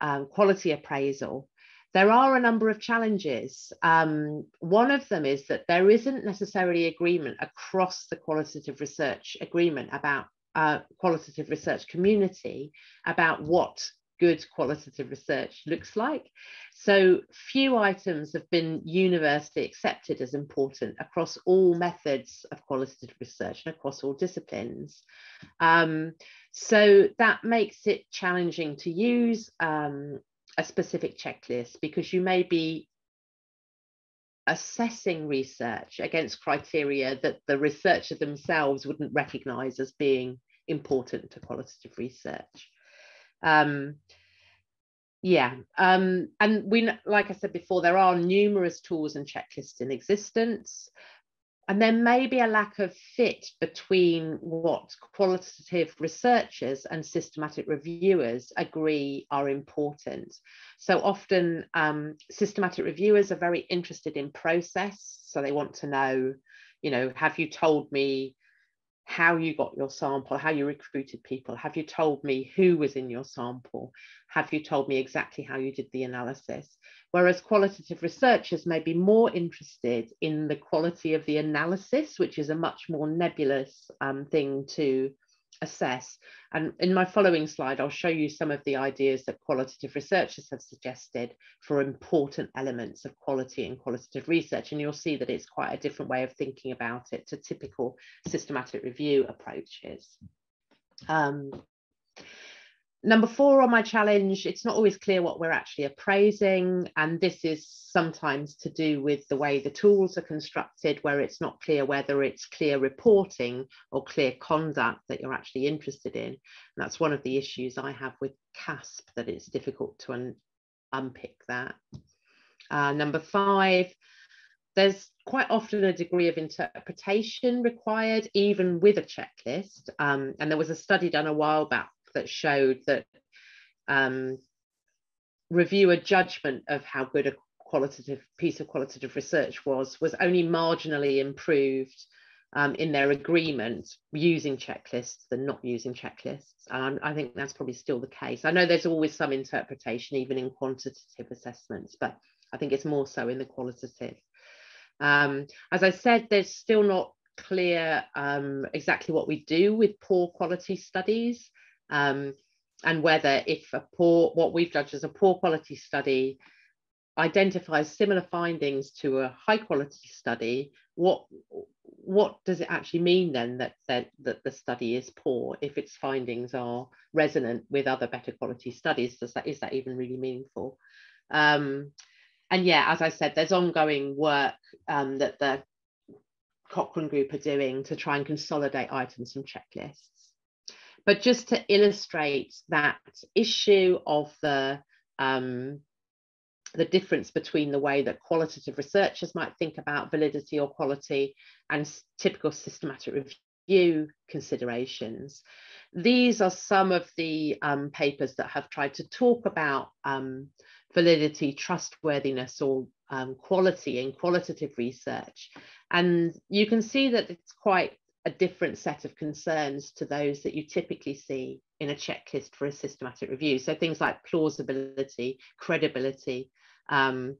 um, quality appraisal there are a number of challenges. Um, one of them is that there isn't necessarily agreement across the qualitative research agreement about uh, qualitative research community about what good qualitative research looks like. So few items have been universally accepted as important across all methods of qualitative research and across all disciplines. Um, so that makes it challenging to use um, a specific checklist because you may be assessing research against criteria that the researcher themselves wouldn't recognize as being important to qualitative research. Um, yeah, um, and we, like I said before, there are numerous tools and checklists in existence. And there may be a lack of fit between what qualitative researchers and systematic reviewers agree are important. So often um, systematic reviewers are very interested in process. So they want to know, you know, have you told me how you got your sample, how you recruited people. Have you told me who was in your sample? Have you told me exactly how you did the analysis? Whereas qualitative researchers may be more interested in the quality of the analysis, which is a much more nebulous um, thing to assess. And in my following slide, I'll show you some of the ideas that qualitative researchers have suggested for important elements of quality and qualitative research. And you'll see that it's quite a different way of thinking about it to typical systematic review approaches. Um, Number four on my challenge, it's not always clear what we're actually appraising. And this is sometimes to do with the way the tools are constructed, where it's not clear whether it's clear reporting or clear conduct that you're actually interested in. And that's one of the issues I have with CASP, that it's difficult to un unpick that. Uh, number five, there's quite often a degree of interpretation required, even with a checklist. Um, and there was a study done a while back that showed that um, reviewer judgment of how good a qualitative piece of qualitative research was was only marginally improved um, in their agreement using checklists than not using checklists. And I think that's probably still the case. I know there's always some interpretation, even in quantitative assessments, but I think it's more so in the qualitative. Um, as I said, there's still not clear um, exactly what we do with poor quality studies um, and whether if a poor, what we've judged as a poor quality study identifies similar findings to a high quality study, what what does it actually mean then that, that that the study is poor if its findings are resonant with other better quality studies? Does that is that even really meaningful? Um, and yeah, as I said, there's ongoing work um, that the Cochrane Group are doing to try and consolidate items from checklists. But just to illustrate that issue of the um, the difference between the way that qualitative researchers might think about validity or quality and typical systematic review considerations. These are some of the um, papers that have tried to talk about um, validity, trustworthiness, or um, quality in qualitative research. And you can see that it's quite a different set of concerns to those that you typically see in a checklist for a systematic review. So things like plausibility, credibility, um,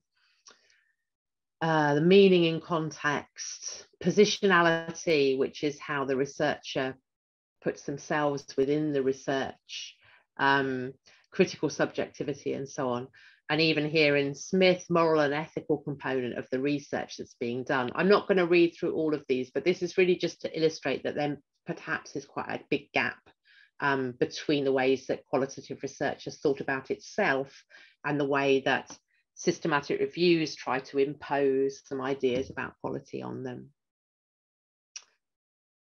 uh, the meaning in context, positionality, which is how the researcher puts themselves within the research, um, critical subjectivity, and so on and even here in Smith, moral and ethical component of the research that's being done. I'm not going to read through all of these, but this is really just to illustrate that there perhaps is quite a big gap um, between the ways that qualitative research has thought about itself and the way that systematic reviews try to impose some ideas about quality on them.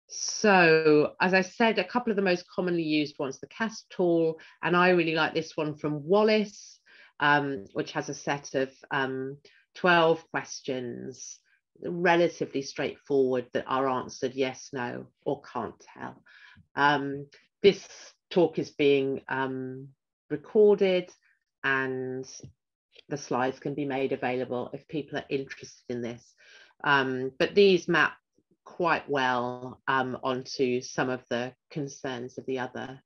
So, as I said, a couple of the most commonly used ones, the CASP tool, and I really like this one from Wallace, um, which has a set of um, 12 questions, relatively straightforward, that are answered yes, no, or can't tell. Um, this talk is being um, recorded and the slides can be made available if people are interested in this. Um, but these map quite well um, onto some of the concerns of the other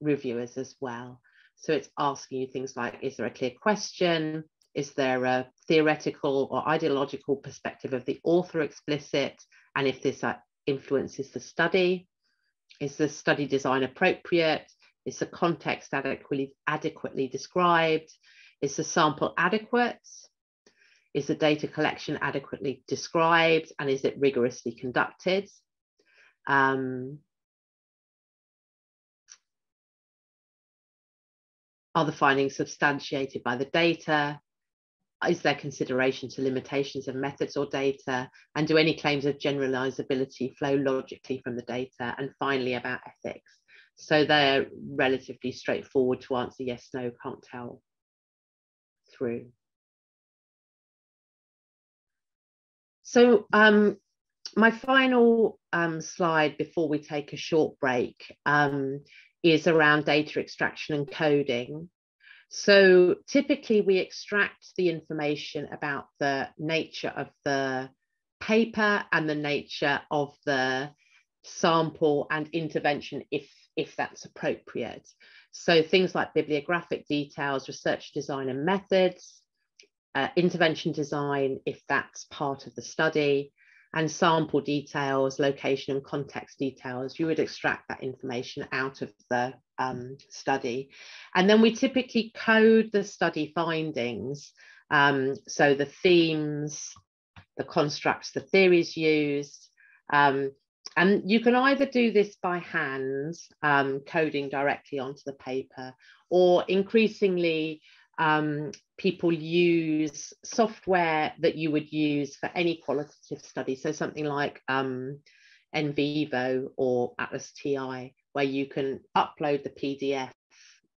reviewers as well. So it's asking you things like, is there a clear question? Is there a theoretical or ideological perspective of the author explicit? And if this influences the study, is the study design appropriate? Is the context adequately, adequately described? Is the sample adequate? Is the data collection adequately described and is it rigorously conducted? Um, are the findings substantiated by the data? Is there consideration to limitations of methods or data? And do any claims of generalizability flow logically from the data? And finally, about ethics. So they're relatively straightforward to answer yes, no, can't tell through. So um, my final um, slide before we take a short break um, is around data extraction and coding. So typically we extract the information about the nature of the paper and the nature of the sample and intervention if, if that's appropriate. So things like bibliographic details, research design and methods, uh, intervention design, if that's part of the study, and sample details, location and context details, you would extract that information out of the um, study. And then we typically code the study findings. Um, so the themes, the constructs, the theories used. Um, and you can either do this by hand, um, coding directly onto the paper, or increasingly um, people use software that you would use for any qualitative study. So something like um, NVivo or Atlas TI, where you can upload the PDF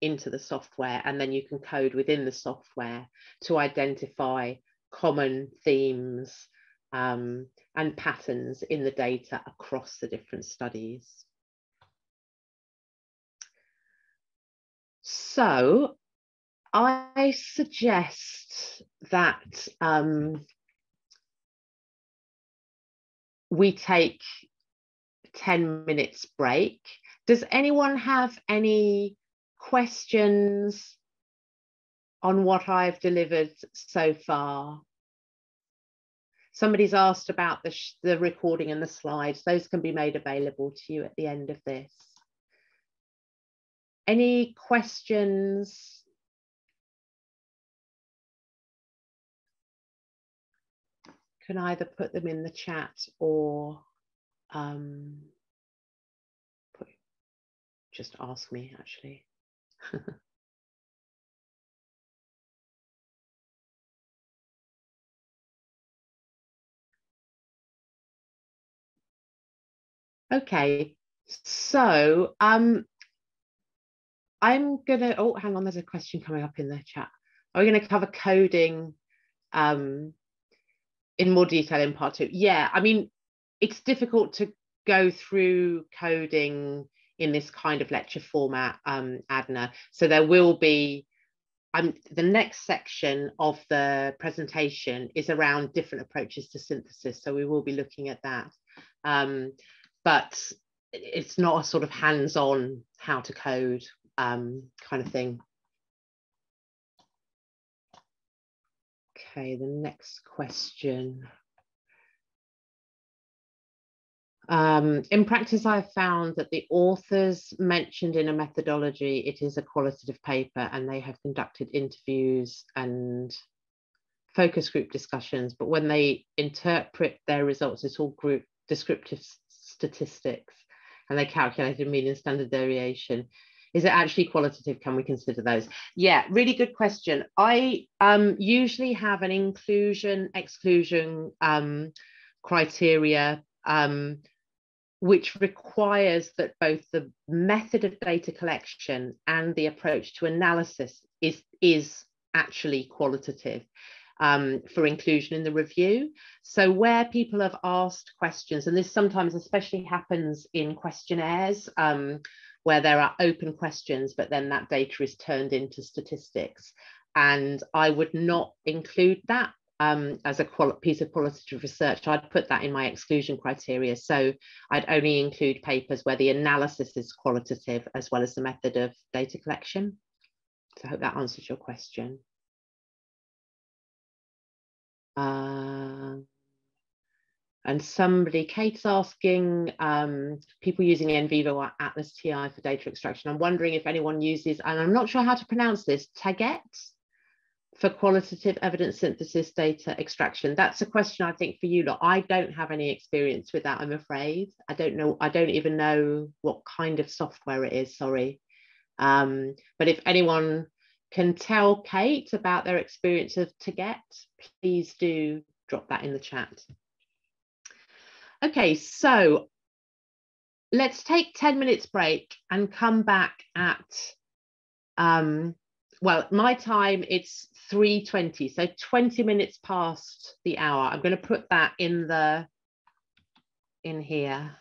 into the software and then you can code within the software to identify common themes um, and patterns in the data across the different studies. So I suggest that um, we take 10 minutes break. Does anyone have any questions on what I've delivered so far? Somebody's asked about the, the recording and the slides. Those can be made available to you at the end of this. Any questions can either put them in the chat or um, put, just ask me actually. *laughs* okay, so um, I'm gonna, oh, hang on, there's a question coming up in the chat. Are we gonna cover coding um, in more detail in part two. Yeah, I mean, it's difficult to go through coding in this kind of lecture format, um, Adna. So there will be, um, the next section of the presentation is around different approaches to synthesis. So we will be looking at that. Um, but it's not a sort of hands-on how to code um, kind of thing. Okay, the next question. Um, in practice, I've found that the authors mentioned in a methodology, it is a qualitative paper and they have conducted interviews and focus group discussions, but when they interpret their results, it's all group descriptive statistics and they calculated mean and standard deviation. Is it actually qualitative? Can we consider those? Yeah, really good question. I um, usually have an inclusion exclusion um, criteria um, which requires that both the method of data collection and the approach to analysis is, is actually qualitative. Um, for inclusion in the review. So where people have asked questions, and this sometimes especially happens in questionnaires, um, where there are open questions, but then that data is turned into statistics. And I would not include that um, as a piece of qualitative research. I'd put that in my exclusion criteria. So I'd only include papers where the analysis is qualitative as well as the method of data collection. So I hope that answers your question. Uh, and somebody, Kate's asking um, people using NVivo or Atlas TI for data extraction. I'm wondering if anyone uses, and I'm not sure how to pronounce this, Taguette for qualitative evidence synthesis data extraction. That's a question I think for you lot. I don't have any experience with that, I'm afraid. I don't know, I don't even know what kind of software it is, sorry. Um, but if anyone can tell Kate about their experience of Taguette, please do drop that in the chat. Okay, so let's take 10 minutes break and come back at, um, well, my time, it's 3.20, so 20 minutes past the hour. I'm gonna put that in the, in here.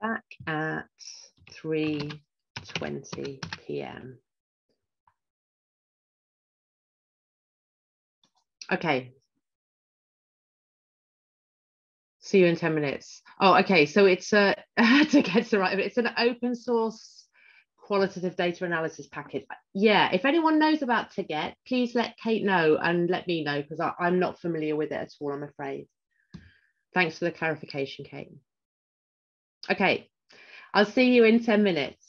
Back at 3.20 p.m. Okay, See you in 10 minutes. Oh, okay. So it's uh, *laughs* a, to get the right, it's an open source qualitative data analysis package. Yeah, if anyone knows about Taguette, please let Kate know and let me know because I'm not familiar with it at all, I'm afraid. Thanks for the clarification, Kate. Okay, I'll see you in 10 minutes.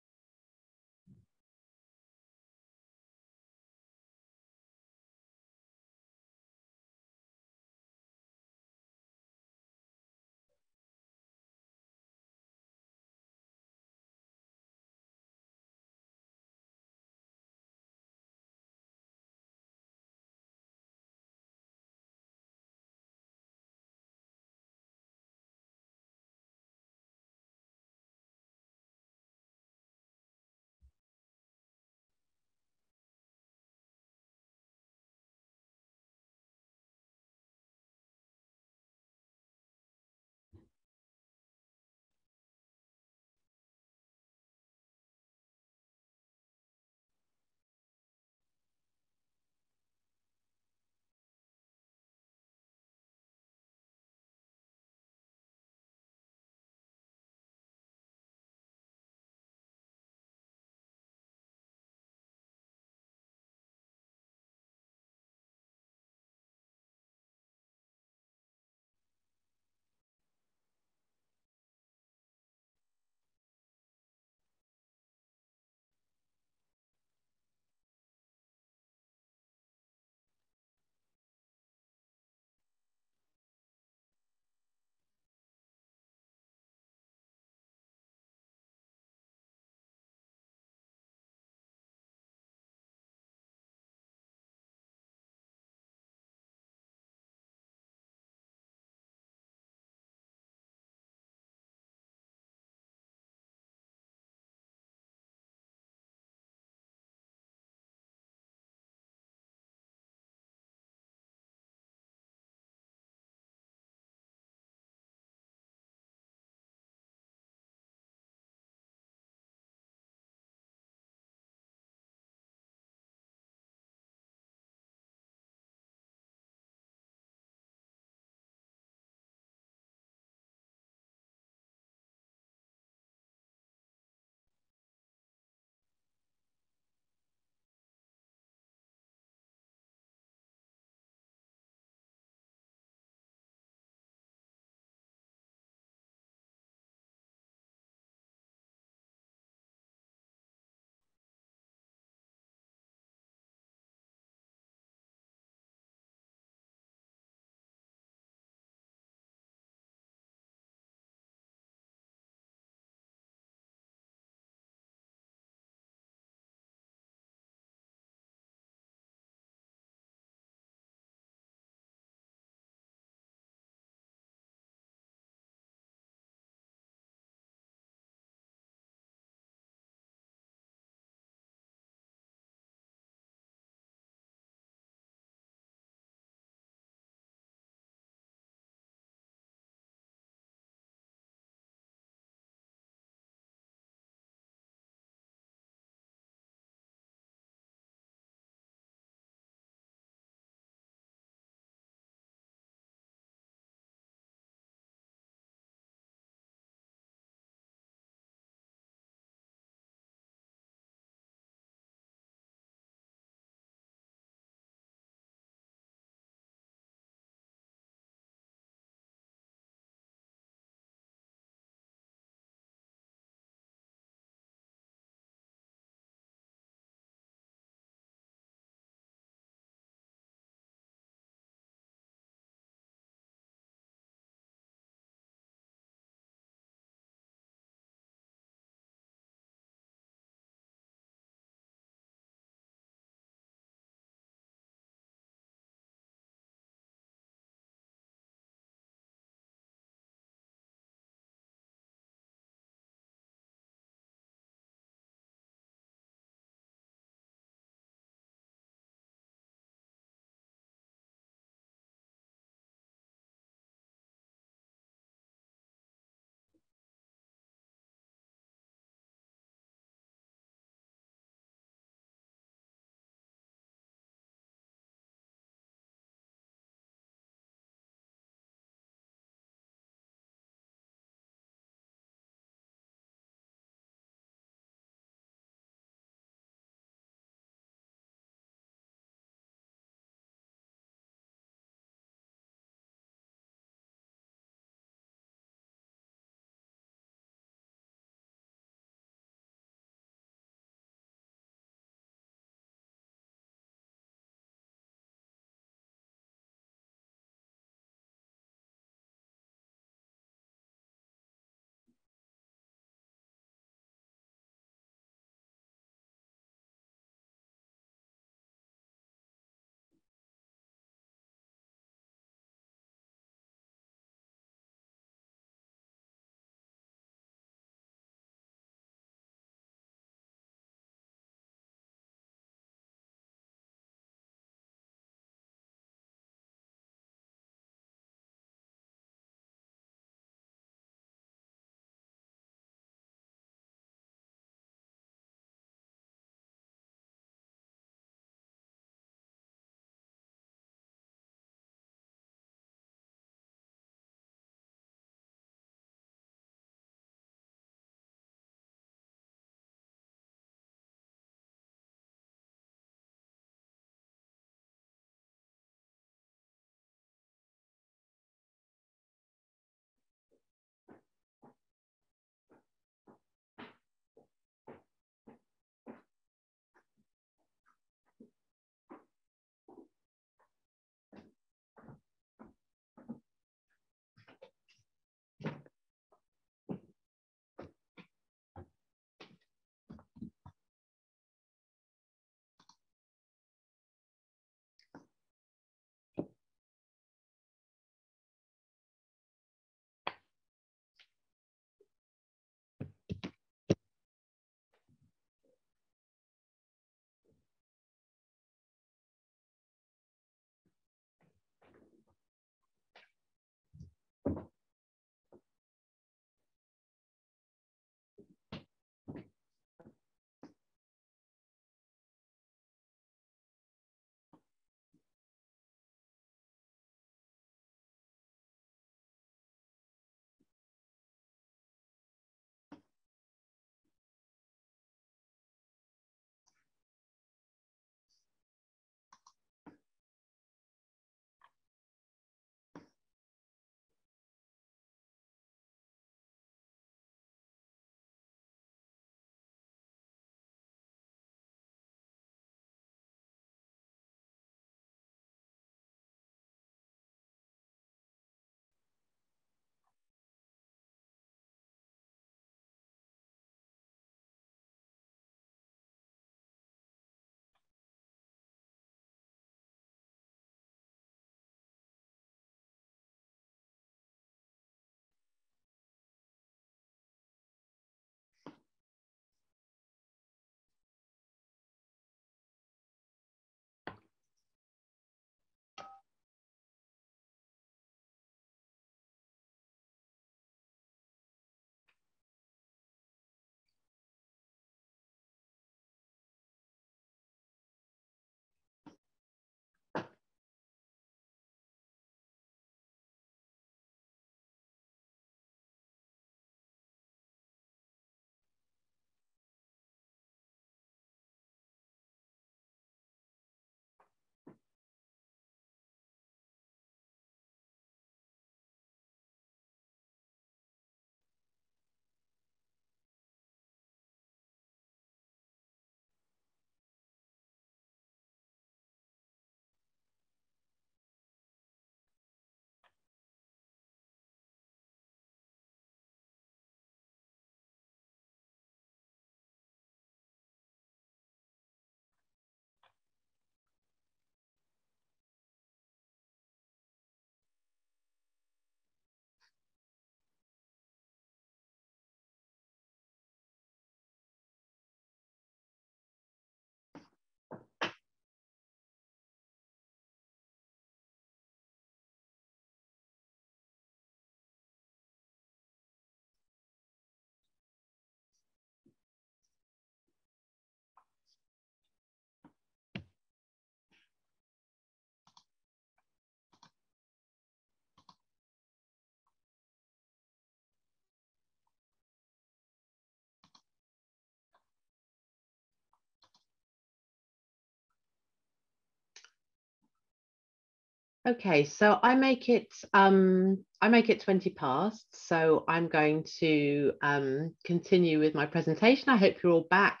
Okay, so I make it um, I make it 20 past, so I'm going to um, continue with my presentation. I hope you're all back.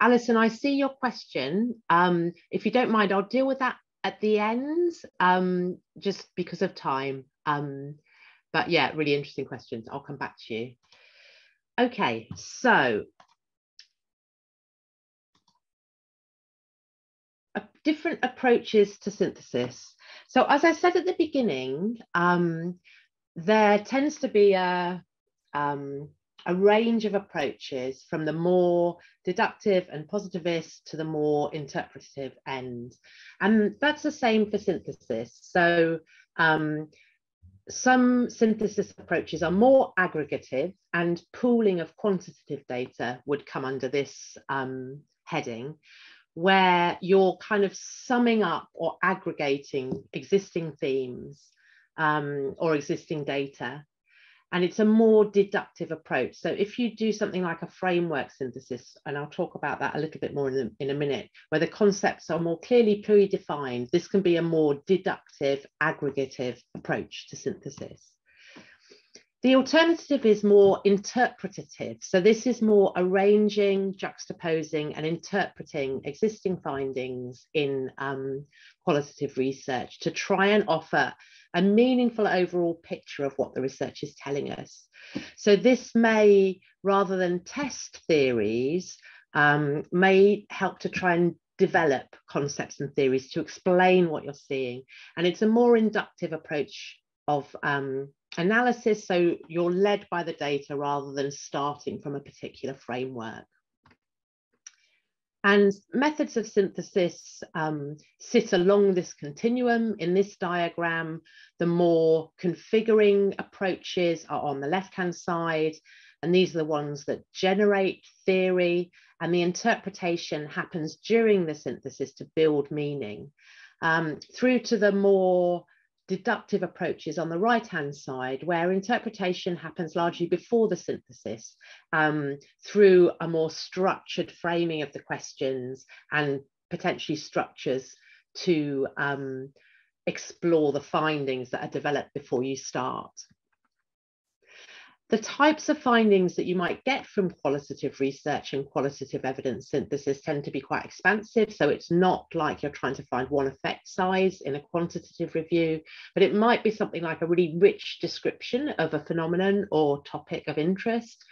Alison, I see your question. Um, if you don't mind, I'll deal with that at the end, um, just because of time. Um, but yeah, really interesting questions. I'll come back to you. Okay, so different approaches to synthesis. So as I said at the beginning, um, there tends to be a, um, a range of approaches from the more deductive and positivist to the more interpretative end. And that's the same for synthesis. So um, some synthesis approaches are more aggregative and pooling of quantitative data would come under this um, heading, where you're kind of summing up or aggregating existing themes um, or existing data and it's a more deductive approach. So if you do something like a framework synthesis, and I'll talk about that a little bit more in a, in a minute, where the concepts are more clearly predefined, this can be a more deductive, aggregative approach to synthesis. The alternative is more interpretative. So this is more arranging, juxtaposing and interpreting existing findings in um, qualitative research to try and offer a meaningful overall picture of what the research is telling us. So this may, rather than test theories, um, may help to try and develop concepts and theories to explain what you're seeing. And it's a more inductive approach of um, analysis. So you're led by the data rather than starting from a particular framework. And methods of synthesis um, sit along this continuum. In this diagram, the more configuring approaches are on the left-hand side, and these are the ones that generate theory, and the interpretation happens during the synthesis to build meaning, um, through to the more deductive approaches on the right hand side, where interpretation happens largely before the synthesis um, through a more structured framing of the questions and potentially structures to um, explore the findings that are developed before you start the types of findings that you might get from qualitative research and qualitative evidence synthesis tend to be quite expansive. So it's not like you're trying to find one effect size in a quantitative review, but it might be something like a really rich description of a phenomenon or topic of interest.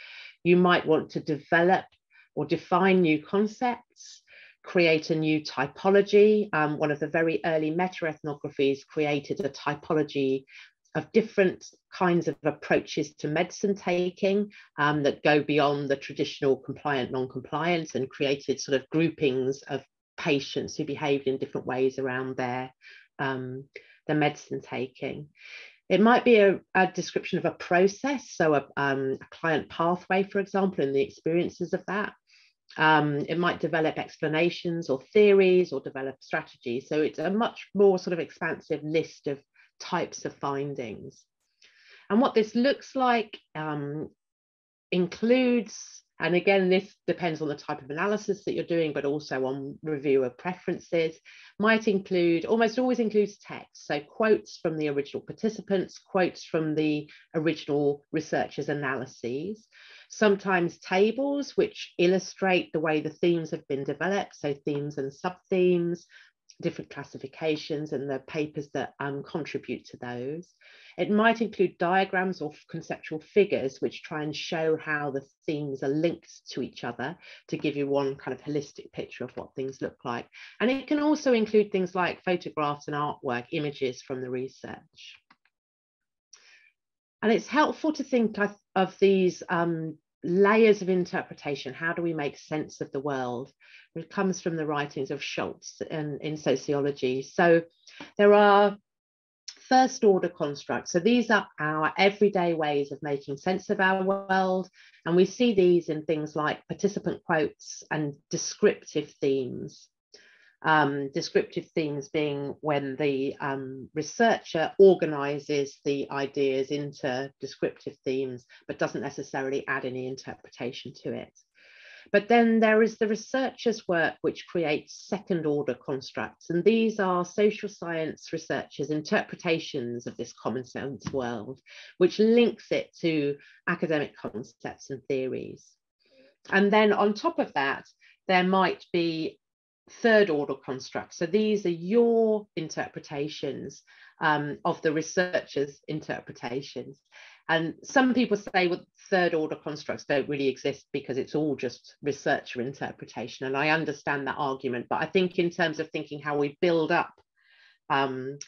You might want to develop or define new concepts, create a new typology. Um, one of the very early meta-ethnographies created a typology of different kinds of approaches to medicine taking um, that go beyond the traditional compliant non-compliance and created sort of groupings of patients who behaved in different ways around their um, medicine taking. It might be a, a description of a process, so a, um, a, client pathway, for example, and the experiences of that. Um, it might develop explanations or theories or develop strategies. So it's a much more sort of expansive list of types of findings. And what this looks like um, includes, and again, this depends on the type of analysis that you're doing, but also on reviewer preferences, might include, almost always includes text. So quotes from the original participants, quotes from the original researchers' analyses, sometimes tables which illustrate the way the themes have been developed, so themes and sub-themes, different classifications and the papers that um, contribute to those. It might include diagrams or conceptual figures which try and show how the themes are linked to each other to give you one kind of holistic picture of what things look like. And it can also include things like photographs and artwork, images from the research. And it's helpful to think of these um, layers of interpretation. How do we make sense of the world? It comes from the writings of Schutz in, in sociology. So there are first order constructs. So these are our everyday ways of making sense of our world. And we see these in things like participant quotes and descriptive themes um, descriptive themes being when the um, researcher organizes the ideas into descriptive themes, but doesn't necessarily add any interpretation to it. But then there is the researchers' work which creates second order constructs. And these are social science researchers' interpretations of this common sense world, which links it to academic concepts and theories. And then on top of that, there might be third order constructs. So these are your interpretations um, of the researchers' interpretations. And some people say, well, third order constructs don't really exist because it's all just researcher interpretation. And I understand that argument, but I think in terms of thinking how we build up um,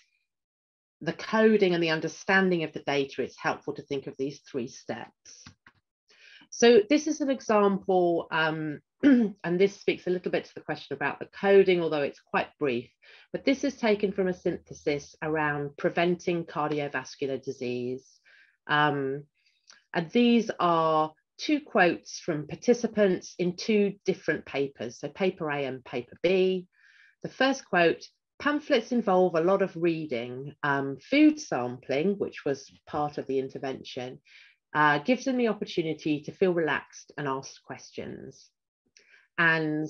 the coding and the understanding of the data, it's helpful to think of these three steps. So this is an example, um, *clears throat* and this speaks a little bit to the question about the coding, although it's quite brief, but this is taken from a synthesis around preventing cardiovascular disease um, and these are two quotes from participants in two different papers, so paper A and paper B. The first quote, pamphlets involve a lot of reading. Um, food sampling, which was part of the intervention, uh, gives them the opportunity to feel relaxed and ask questions. And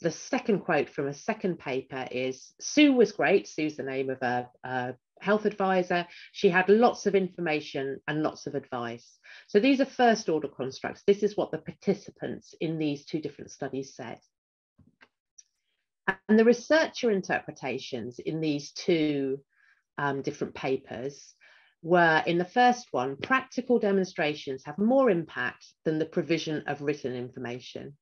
the second quote from a second paper is Sue was great. Sue's the name of a, a health advisor. She had lots of information and lots of advice. So these are first order constructs. This is what the participants in these two different studies said. And the researcher interpretations in these two um, different papers were in the first one, practical demonstrations have more impact than the provision of written information.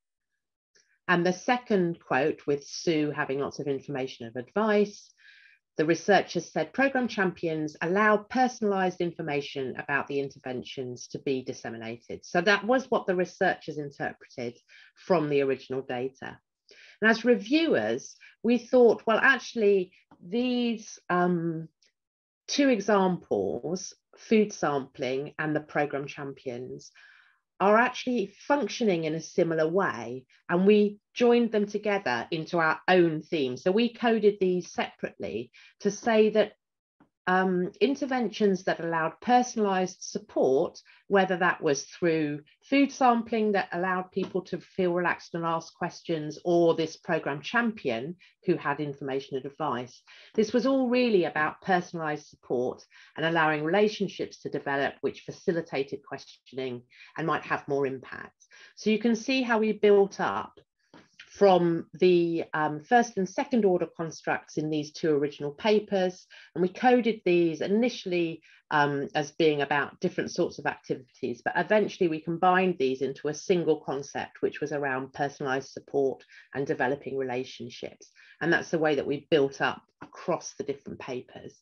And the second quote with Sue having lots of information of advice the researchers said program champions allow personalized information about the interventions to be disseminated. So that was what the researchers interpreted from the original data. And as reviewers, we thought, well, actually, these um, two examples, food sampling and the program champions, are actually functioning in a similar way and we joined them together into our own theme. So we coded these separately to say that um, interventions that allowed personalized support, whether that was through food sampling that allowed people to feel relaxed and ask questions, or this program champion who had information and advice. This was all really about personalized support and allowing relationships to develop, which facilitated questioning and might have more impact. So you can see how we built up from the um, first and second order constructs in these two original papers. And we coded these initially um, as being about different sorts of activities, but eventually we combined these into a single concept, which was around personalized support and developing relationships. And that's the way that we built up across the different papers.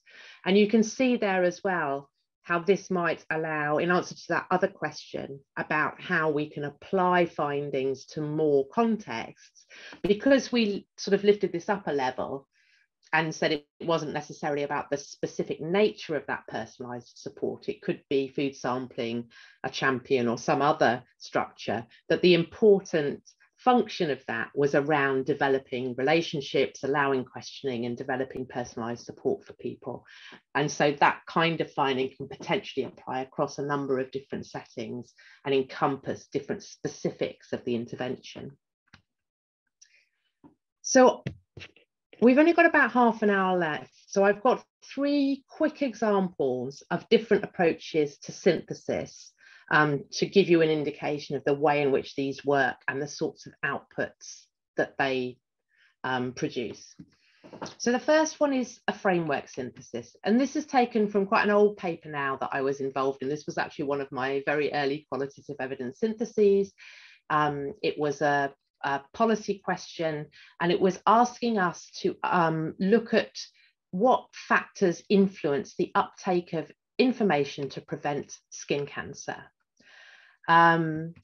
And you can see there as well how this might allow, in answer to that other question about how we can apply findings to more contexts, because we sort of lifted this up a level and said it wasn't necessarily about the specific nature of that personalized support. It could be food sampling, a champion, or some other structure, that the important function of that was around developing relationships, allowing questioning and developing personalized support for people. And so that kind of finding can potentially apply across a number of different settings and encompass different specifics of the intervention. So we've only got about half an hour left. So I've got three quick examples of different approaches to synthesis um, to give you an indication of the way in which these work and the sorts of outputs that they um, produce. So the first one is a framework synthesis. And this is taken from quite an old paper now that I was involved in. This was actually one of my very early qualitative evidence syntheses. Um, it was a, a, policy question and it was asking us to um, look at what factors influence the uptake of information to prevent skin cancer. Um,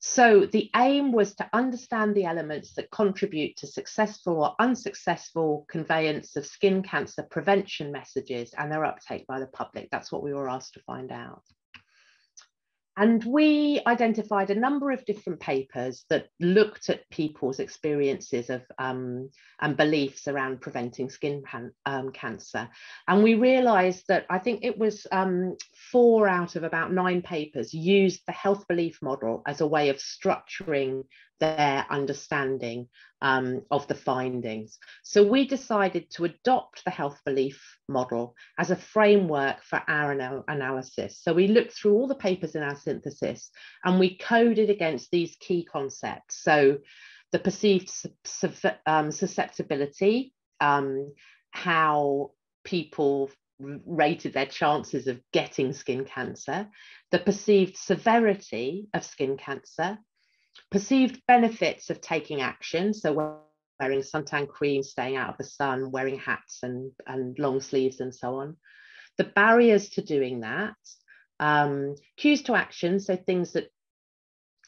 so the aim was to understand the elements that contribute to successful or unsuccessful conveyance of skin cancer prevention messages and their uptake by the public. That's what we were asked to find out. And we identified a number of different papers that looked at people's experiences of um, and beliefs around preventing skin um, cancer. And we realized that I think it was um, four out of about nine papers used the health belief model as a way of structuring their understanding um, of the findings. So we decided to adopt the health belief model as a framework for our anal analysis. So we looked through all the papers in our synthesis and we coded against these key concepts. So the perceived um, susceptibility, um, how people rated their chances of getting skin cancer, the perceived severity of skin cancer, perceived benefits of taking action. So wearing suntan cream, staying out of the sun, wearing hats and, and long sleeves and so on. The barriers to doing that, um, cues to action, so things that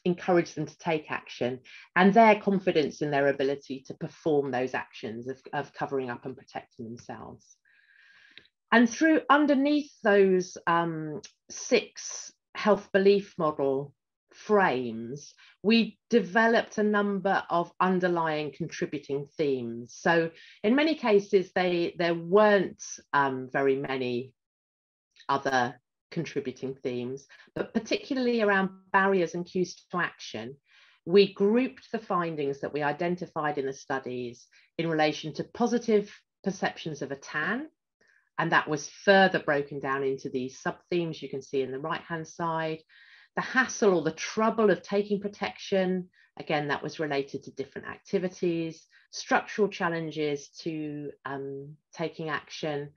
encourage them to take action, and their confidence in their ability to perform those actions of, of covering up and protecting themselves. And through underneath those um, six health belief model frames, we developed a number of underlying contributing themes. So in many cases, they there weren't um, very many other contributing themes, but particularly around barriers and cues to action, we grouped the findings that we identified in the studies in relation to positive perceptions of a tan, and that was further broken down into these sub-themes you can see in the right-hand side, the hassle or the trouble of taking protection, again, that was related to different activities, structural challenges to um, taking action,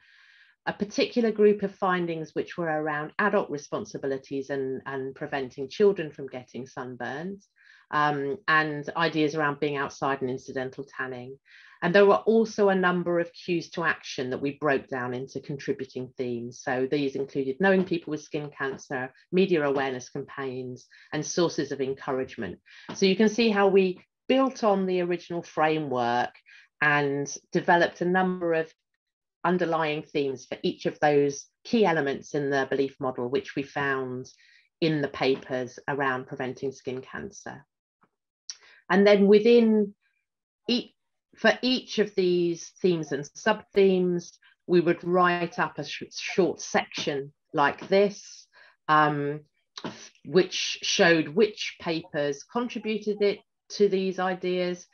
a particular group of findings which were around adult responsibilities and, and preventing children from getting sunburns, um, and ideas around being outside and incidental tanning. And there were also a number of cues to action that we broke down into contributing themes. So these included knowing people with skin cancer, media awareness campaigns, and sources of encouragement. So you can see how we built on the original framework and developed a number of underlying themes for each of those key elements in the belief model, which we found in the papers around preventing skin cancer. And then within each, for each of these themes and sub-themes, we would write up a sh short section like this, um, which showed which papers contributed it to these ideas.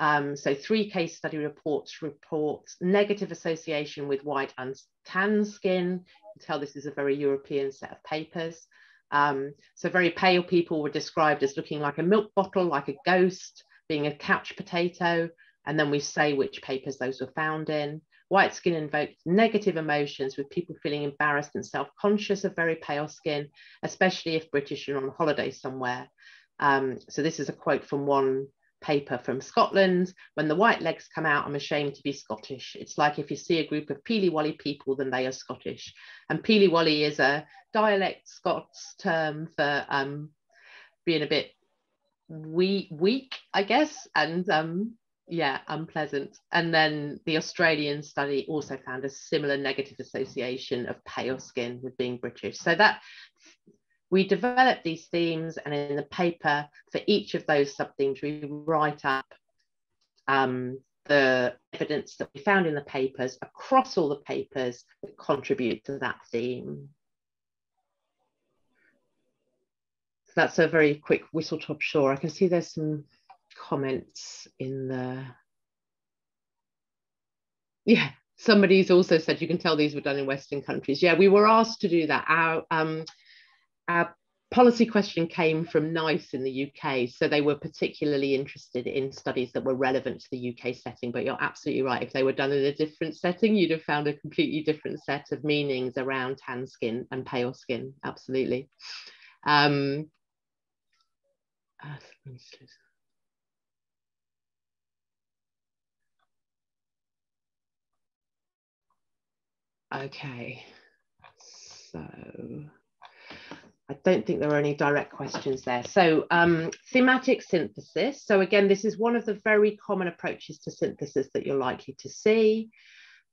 Um, so three case study reports report negative association with white and tan skin. You can tell this is a very European set of papers. Um, so very pale people were described as looking like a milk bottle, like a ghost, being a couch potato, and then we say which papers those were found in. White skin invoked negative emotions with people feeling embarrassed and self-conscious of very pale skin, especially if British and on holiday somewhere. Um, so this is a quote from one paper from Scotland. When the white legs come out, I'm ashamed to be Scottish. It's like if you see a group of Peely Wally people, then they are Scottish. And Peely Wally is a dialect Scots term for um, being a bit weak, weak, I guess, and um, yeah, unpleasant. And then the Australian study also found a similar negative association of pale skin with being British. So that we develop these themes, and in the paper for each of those sub themes, we write up um, the evidence that we found in the papers across all the papers that contribute to that theme. So that's a very quick whistle top sure. I can see there's some comments in the yeah somebody's also said you can tell these were done in western countries yeah we were asked to do that our um our policy question came from NICE in the UK, so they were particularly interested in studies that were relevant to the UK setting. But you're absolutely right. If they were done in a different setting, you'd have found a completely different set of meanings around tan skin and pale skin. Absolutely. Um, uh, Okay, so I don't think there are any direct questions there. So um, thematic synthesis. So again, this is one of the very common approaches to synthesis that you're likely to see.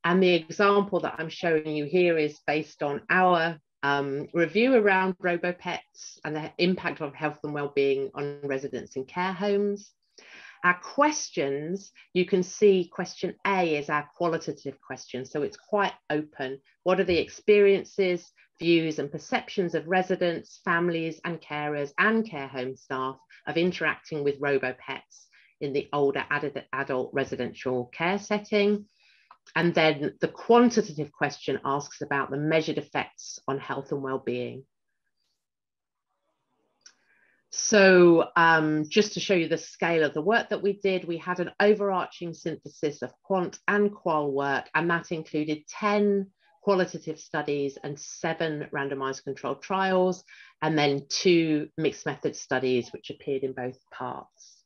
And the example that I'm showing you here is based on our um, review around RoboPets and the impact of health and well-being on residents in care homes. Our questions, you can see question A is our qualitative question. So it's quite open. What are the experiences, views and perceptions of residents, families and carers and care home staff of interacting with robo-pets in the older adult residential care setting? And then the quantitative question asks about the measured effects on health and well-being. So um, just to show you the scale of the work that we did, we had an overarching synthesis of quant and qual work, and that included 10 qualitative studies and seven randomized controlled trials, and then two mixed method studies, which appeared in both parts.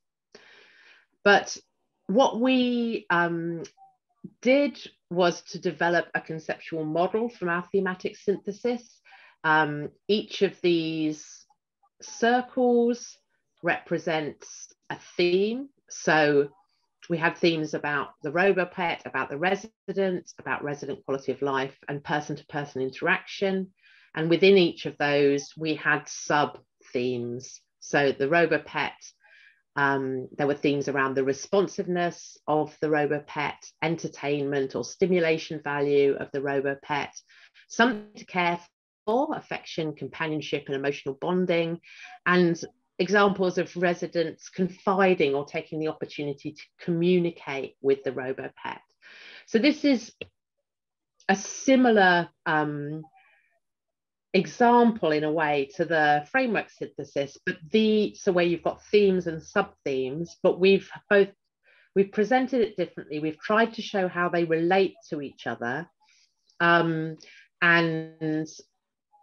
But what we um, did was to develop a conceptual model from our thematic synthesis. Um, each of these circles represents a theme. So we had themes about the RoboPet, about the resident, about resident quality of life and person-to-person -person interaction. And within each of those, we had sub-themes. So the RoboPet um, there were themes around the responsiveness of the RoboPet, entertainment or stimulation value of the RoboPet, something to care affection, companionship, and emotional bonding, and examples of residents confiding or taking the opportunity to communicate with the robo pet. So this is a similar um, example in a way to the framework synthesis but the so where you've got themes and sub themes but we've both we've presented it differently we've tried to show how they relate to each other um, and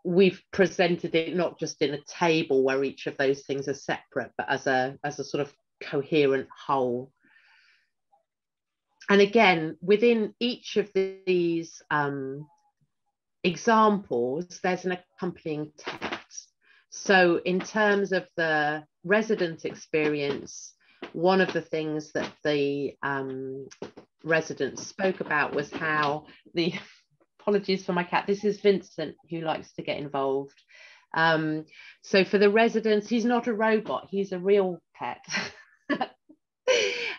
we've presented it not just in a table where each of those things are separate but as a as a sort of coherent whole and again within each of these um, examples, there's an accompanying text. So in terms of the resident experience, one of the things that the um, residents spoke about was how the, apologies for my cat, this is Vincent who likes to get involved. Um, so for the residents, he's not a robot, he's a real pet. *laughs*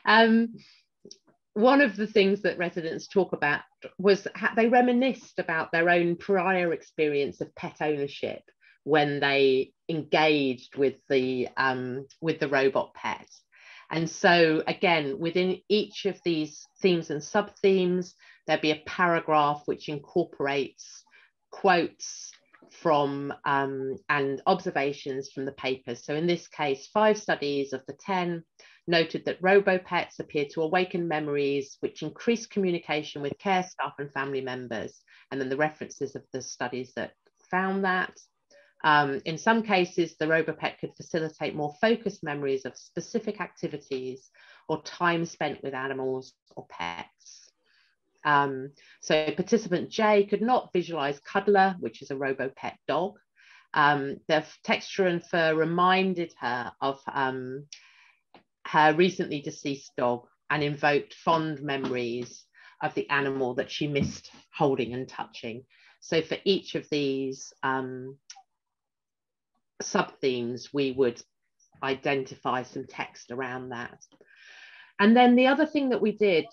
um, one of the things that residents talk about was they reminisced about their own prior experience of pet ownership when they engaged with the um, with the robot pet. And so again, within each of these themes and sub themes, there'd be a paragraph which incorporates quotes from um, and observations from the papers. So in this case, five studies of the 10 noted that robo-pets appear to awaken memories which increase communication with care staff and family members. And then the references of the studies that found that. Um, in some cases, the robo-pet could facilitate more focused memories of specific activities or time spent with animals or pets. Um, so participant J could not visualize Cuddler, which is a robo-pet dog. Um, the texture and fur reminded her of um, her recently deceased dog and invoked fond memories of the animal that she missed holding and touching. So for each of these um, sub themes, we would identify some text around that. And then the other thing that we did,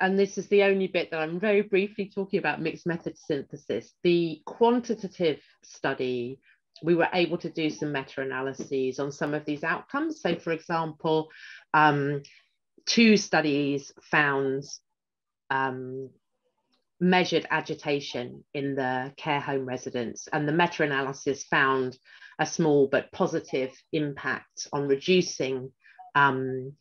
and this is the only bit that I'm very briefly talking about mixed method synthesis, the quantitative study we were able to do some meta-analyses on some of these outcomes. So for example, um, two studies found um, measured agitation in the care home residents and the meta-analysis found a small but positive impact on reducing um,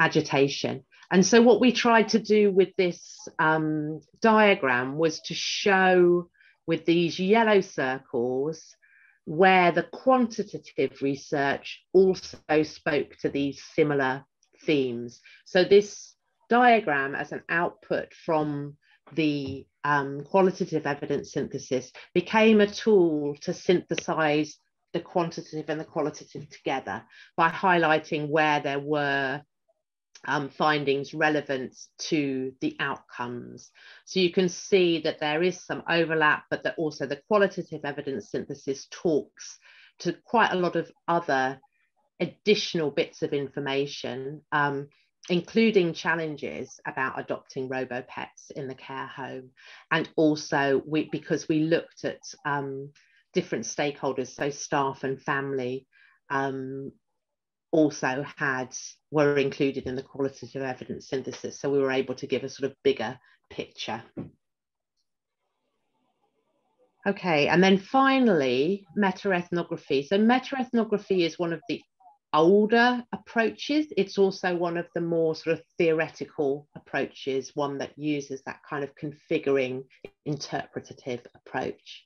agitation. And so what we tried to do with this um, diagram was to show with these yellow circles where the quantitative research also spoke to these similar themes. So this diagram as an output from the um, qualitative evidence synthesis became a tool to synthesize the quantitative and the qualitative together by highlighting where there were um, findings relevant to the outcomes. So you can see that there is some overlap, but that also the qualitative evidence synthesis talks to quite a lot of other additional bits of information, um, including challenges about adopting robo pets in the care home. And also we, because we looked at um, different stakeholders, so staff and family, um, also had were included in the qualitative evidence synthesis. So we were able to give a sort of bigger picture. Okay, and then finally, meta-ethnography. So meta-ethnography is one of the older approaches. It's also one of the more sort of theoretical approaches, one that uses that kind of configuring interpretative approach.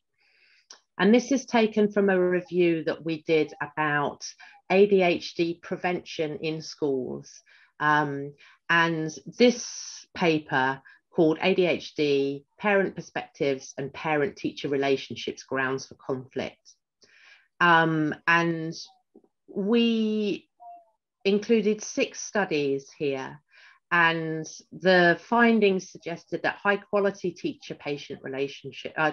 And this is taken from a review that we did about ADHD prevention in schools. Um, and this paper called ADHD Parent Perspectives and Parent Teacher Relationships Grounds for Conflict. Um, and we included six studies here. And the findings suggested that high quality teacher patient relationship, uh,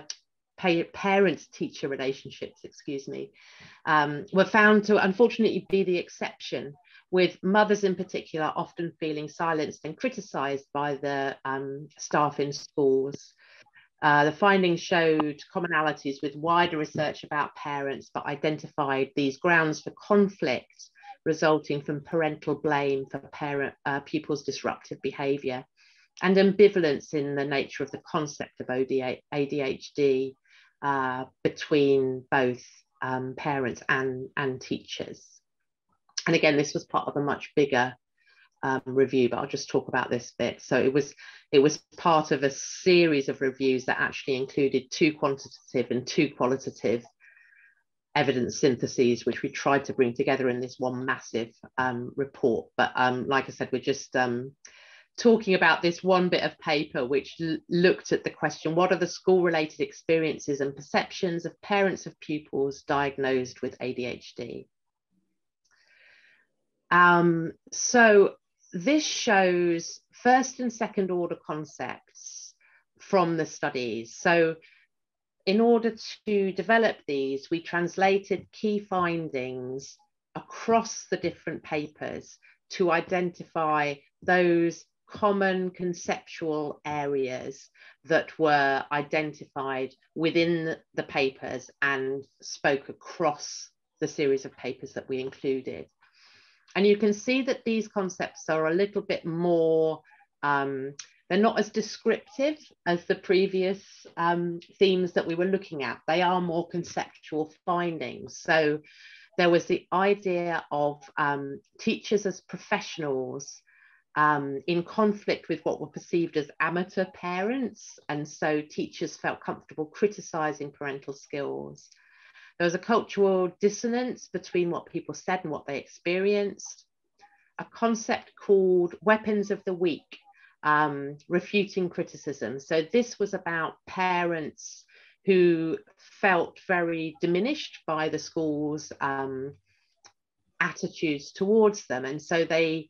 parent teacher relationships, excuse me, um, were found to unfortunately be the exception, with mothers in particular often feeling silenced and criticised by the um, staff in schools. Uh, the findings showed commonalities with wider research about parents, but identified these grounds for conflict resulting from parental blame for parent uh, pupils' disruptive behaviour and ambivalence in the nature of the concept of ADHD uh, between both um, parents and, and teachers. And again, this was part of a much bigger um, review, but I'll just talk about this bit. So it was it was part of a series of reviews that actually included two quantitative and two qualitative evidence syntheses, which we tried to bring together in this one massive um, report. But um, like I said, we're just um, talking about this one bit of paper which looked at the question what are the school related experiences and perceptions of parents of pupils diagnosed with ADHD? Um, so this shows first and second order concepts from the studies. So in order to develop these, we translated key findings across the different papers to identify those common conceptual areas that were identified within the papers and spoke across the series of papers that we included. And you can see that these concepts are a little bit more, um, they're not as descriptive as the previous um, themes that we were looking at. They are more conceptual findings. So there was the idea of um, teachers as professionals um, in conflict with what were perceived as amateur parents. And so teachers felt comfortable criticizing parental skills. There was a cultural dissonance between what people said and what they experienced. A concept called weapons of the weak, um, refuting criticism. So this was about parents who felt very diminished by the school's um, attitudes towards them. And so they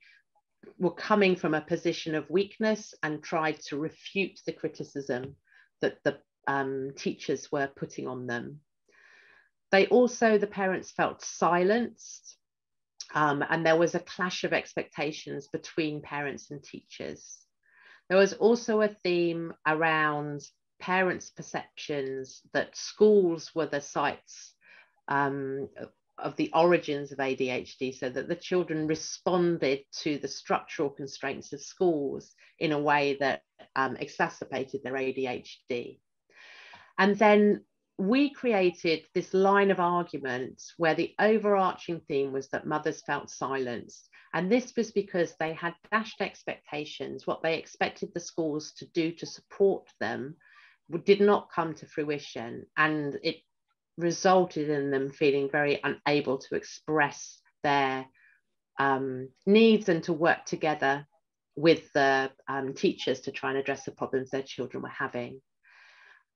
were coming from a position of weakness and tried to refute the criticism that the um, teachers were putting on them. They also, the parents felt silenced, um, and there was a clash of expectations between parents and teachers. There was also a theme around parents' perceptions that schools were the sites um, of the origins of ADHD so that the children responded to the structural constraints of schools in a way that um, exacerbated their ADHD. And then we created this line of argument where the overarching theme was that mothers felt silenced. And this was because they had dashed expectations, what they expected the schools to do to support them did not come to fruition. And it resulted in them feeling very unable to express their um, needs and to work together with the um, teachers to try and address the problems their children were having.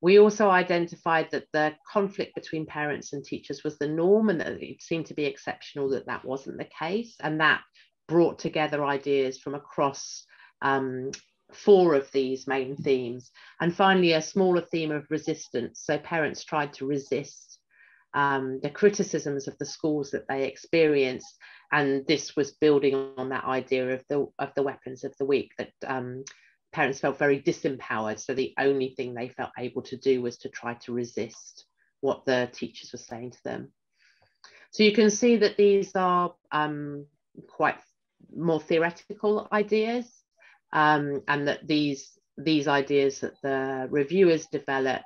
We also identified that the conflict between parents and teachers was the norm and that it seemed to be exceptional that that wasn't the case. And that brought together ideas from across um, four of these main themes. And finally, a smaller theme of resistance. So parents tried to resist um, the criticisms of the schools that they experienced. And this was building on that idea of the, of the weapons of the weak that um, parents felt very disempowered. So the only thing they felt able to do was to try to resist what the teachers were saying to them. So you can see that these are um, quite more theoretical ideas um, and that these, these ideas that the reviewers developed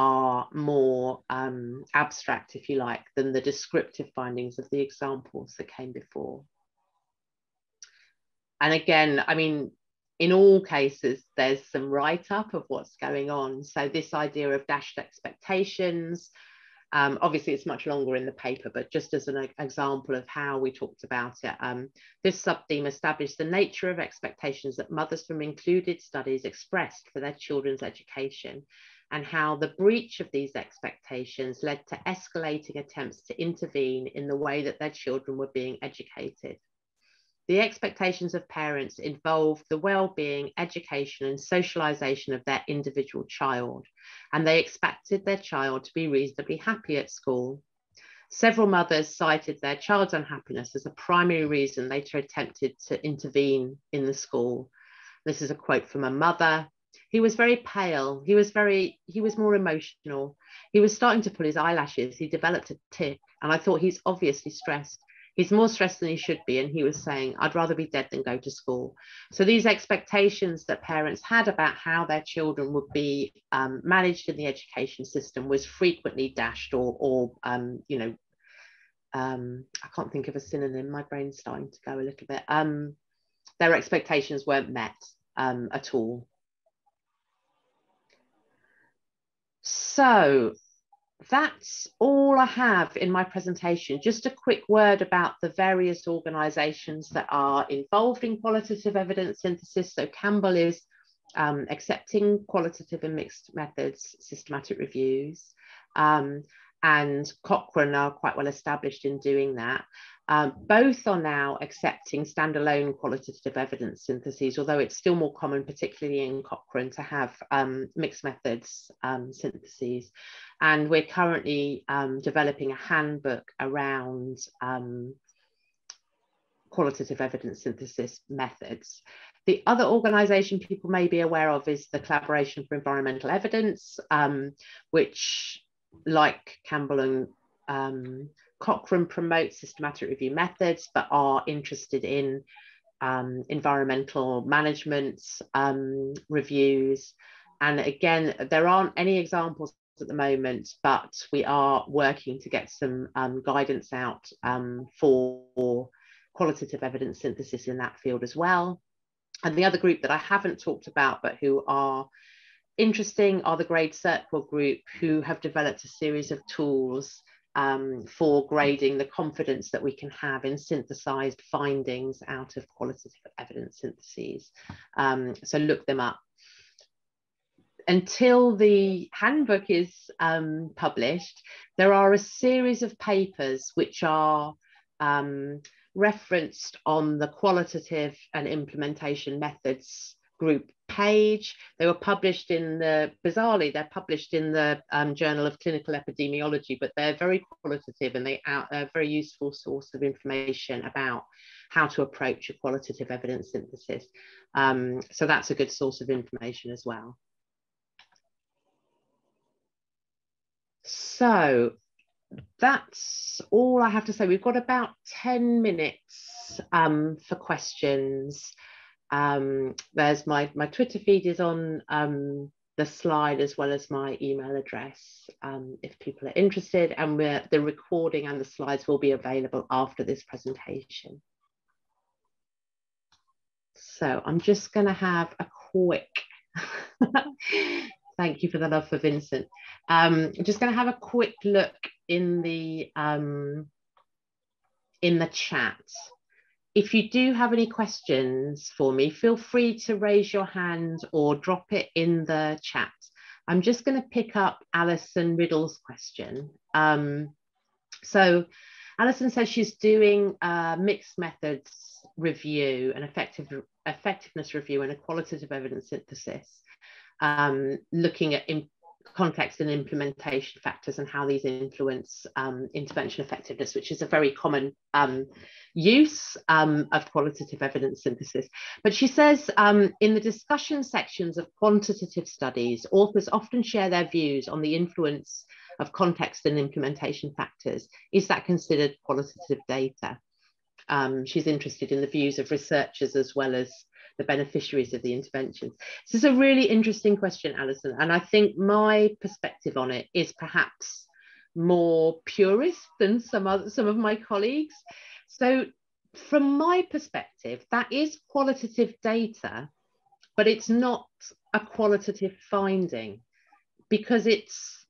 are more um, abstract, if you like, than the descriptive findings of the examples that came before. And again, I mean, in all cases, there's some write up of what's going on. So, this idea of dashed expectations, um, obviously, it's much longer in the paper, but just as an example of how we talked about it, um, this subtheme established the nature of expectations that mothers from included studies expressed for their children's education and how the breach of these expectations led to escalating attempts to intervene in the way that their children were being educated. The expectations of parents involved the well-being, education and socialization of their individual child, and they expected their child to be reasonably happy at school. Several mothers cited their child's unhappiness as a primary reason they attempted to intervene in the school. This is a quote from a mother he was very pale. He was very, he was more emotional. He was starting to pull his eyelashes. He developed a tic. And I thought he's obviously stressed. He's more stressed than he should be. And he was saying, I'd rather be dead than go to school. So these expectations that parents had about how their children would be um, managed in the education system was frequently dashed or, or um, you know, um, I can't think of a synonym. My brain's starting to go a little bit. Um, their expectations weren't met um, at all. So that's all I have in my presentation. Just a quick word about the various organisations that are involved in qualitative evidence synthesis. So Campbell is um, accepting qualitative and mixed methods systematic reviews. Um, and Cochrane are quite well established in doing that. Um, both are now accepting standalone qualitative evidence syntheses, although it's still more common, particularly in Cochrane, to have um, mixed methods um, syntheses. And we're currently um, developing a handbook around um, qualitative evidence synthesis methods. The other organisation people may be aware of is the Collaboration for Environmental Evidence, um, which, like Campbell and um, Cochrane promotes systematic review methods, but are interested in um, environmental management um, reviews. And again, there aren't any examples at the moment, but we are working to get some um, guidance out um, for qualitative evidence synthesis in that field as well. And the other group that I haven't talked about, but who are interesting, are the GRADE-CERQual group, who have developed a series of tools um, for grading the confidence that we can have in synthesized findings out of qualitative evidence syntheses. Um, so look them up. Until the handbook is um, published, there are a series of papers which are um, referenced on the qualitative and implementation methods group page. They were published in the, bizarrely, they're published in the um, Journal of Clinical Epidemiology, but they're very qualitative and they are a very useful source of information about how to approach a qualitative evidence synthesis. Um, so that's a good source of information as well. So that's all I have to say. We've got about 10 minutes um, for questions. Um, there's my, my Twitter feed is on um, the slide as well as my email address um, if people are interested and the recording and the slides will be available after this presentation. So I'm just going to have a quick, *laughs* thank you for the love for Vincent. Um, I'm just going to have a quick look in the um, in the chat if you do have any questions for me, feel free to raise your hand or drop it in the chat. I'm just going to pick up Alison Riddle's question. Um, so Alison says she's doing a mixed methods review, an effective effectiveness review and a qualitative evidence synthesis, um, looking at context and implementation factors and how these influence um, intervention effectiveness, which is a very common um, use um, of qualitative evidence synthesis. But she says um, in the discussion sections of quantitative studies, authors often share their views on the influence of context and implementation factors. Is that considered qualitative data? Um, she's interested in the views of researchers as well as the beneficiaries of the interventions. This is a really interesting question, Alison, and I think my perspective on it is perhaps more purist than some other some of my colleagues. So from my perspective, that is qualitative data, but it's not a qualitative finding because it's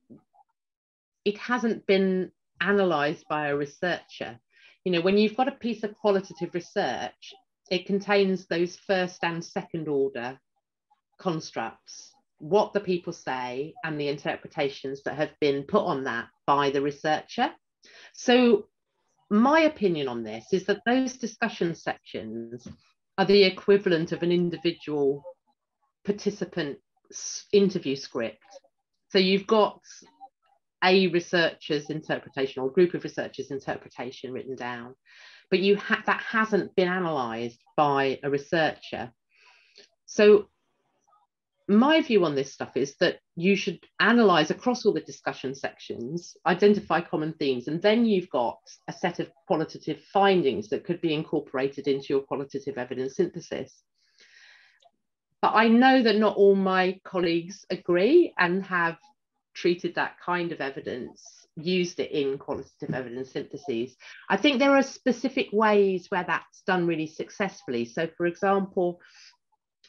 it hasn't been analyzed by a researcher. You know, when you've got a piece of qualitative research, it contains those first and second order constructs, what the people say, and the interpretations that have been put on that by the researcher. So, my opinion on this is that those discussion sections are the equivalent of an individual participant interview script. So, you've got a researcher's interpretation or group of researchers' interpretation written down but you ha- that hasn't been analysed by a researcher. So my view on this stuff is that you should analyze across all the discussion sections, identify common themes, and then you've got a set of qualitative findings that could be incorporated into your qualitative evidence synthesis. But I know that not all my colleagues agree and have treated that kind of evidence used it in qualitative evidence syntheses. I think there are specific ways where that's done really successfully. So, for example,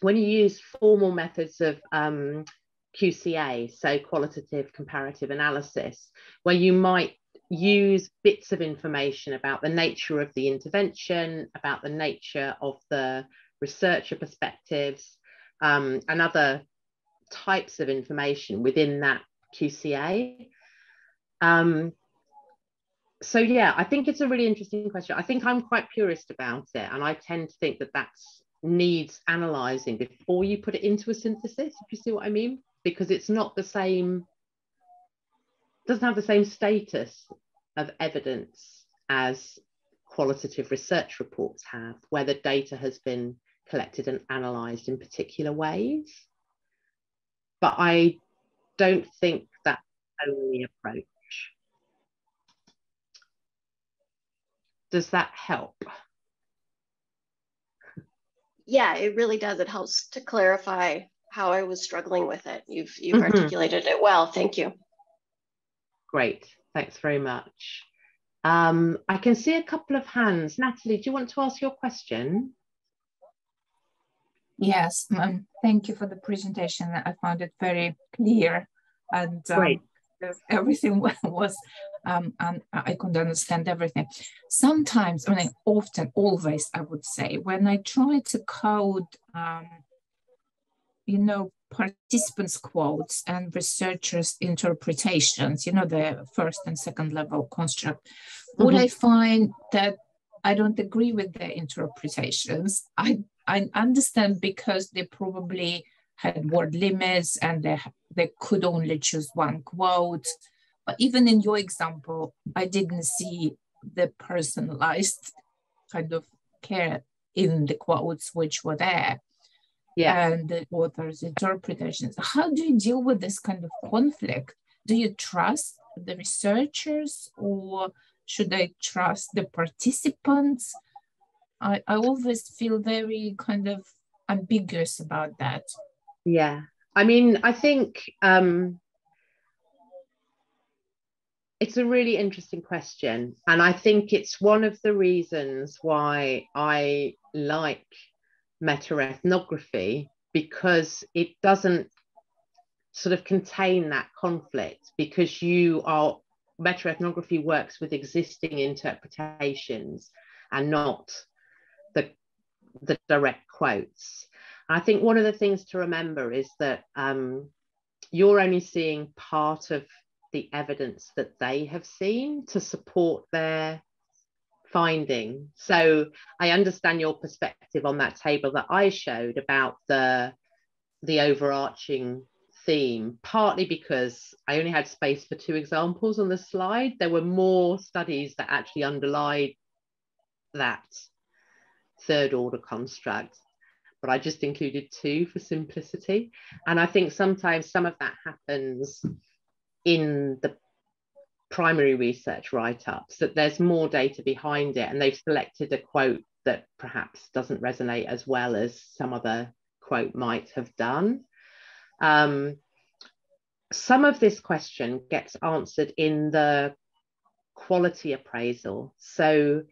when you use formal methods of um, QCA, so qualitative comparative analysis, where you might use bits of information about the nature of the intervention, about the nature of the researcher perspectives, um, and other types of information within that QCA. Um, so yeah, I think it's a really interesting question. I think I'm quite purist about it, and I tend to think that that needs analysing before you put it into a synthesis. If you see what I mean, because it's not the same, doesn't have the same status of evidence as qualitative research reports have, where the data has been collected and analysed in particular ways. But I don't think that's only approach. Does that help? Yeah, it really does. It helps to clarify how I was struggling with it. You've you've mm -hmm. articulated it well. Thank you. Great. Thanks very much. Um, I can see a couple of hands. Natalie, do you want to ask your question? Yes, um, thank you for the presentation. I found it very clear and um, Great *laughs* everything *laughs* was um, and I couldn't understand everything. Sometimes, I mean, often, always, I would say, when I try to code, um, you know, participants' quotes and researchers' interpretations, you know, the first and second level construct, mm-hmm. would I find that I don't agree with their interpretations? I I understand because they probably had word limits and they, they could only choose one quote. But even in your example, I didn't see the personalized kind of care in the quotes which were there. Yeah. And the author's interpretations. How do you deal with this kind of conflict? Do you trust the researchers or should I trust the participants? I, I always feel very kind of ambiguous about that. Yeah. I mean, I think um, it's a really interesting question. And I think it's one of the reasons why I like metaethnography because it doesn't sort of contain that conflict because you are metaethnography works with existing interpretations and not the the direct quotes I think one of the things to remember is that um, you're only seeing part of the evidence that they have seen to support their finding. So I understand your perspective on that table that I showed about the the overarching theme, partly because I only had space for two examples on the slide. There were more studies that actually underlie that third order construct, but I just included two for simplicity. And I think sometimes some of that happens in the primary research write-ups, that there's more data behind it and they've selected a quote that perhaps doesn't resonate as well as some other quote might have done. Um, some of this question gets answered in the quality appraisal. So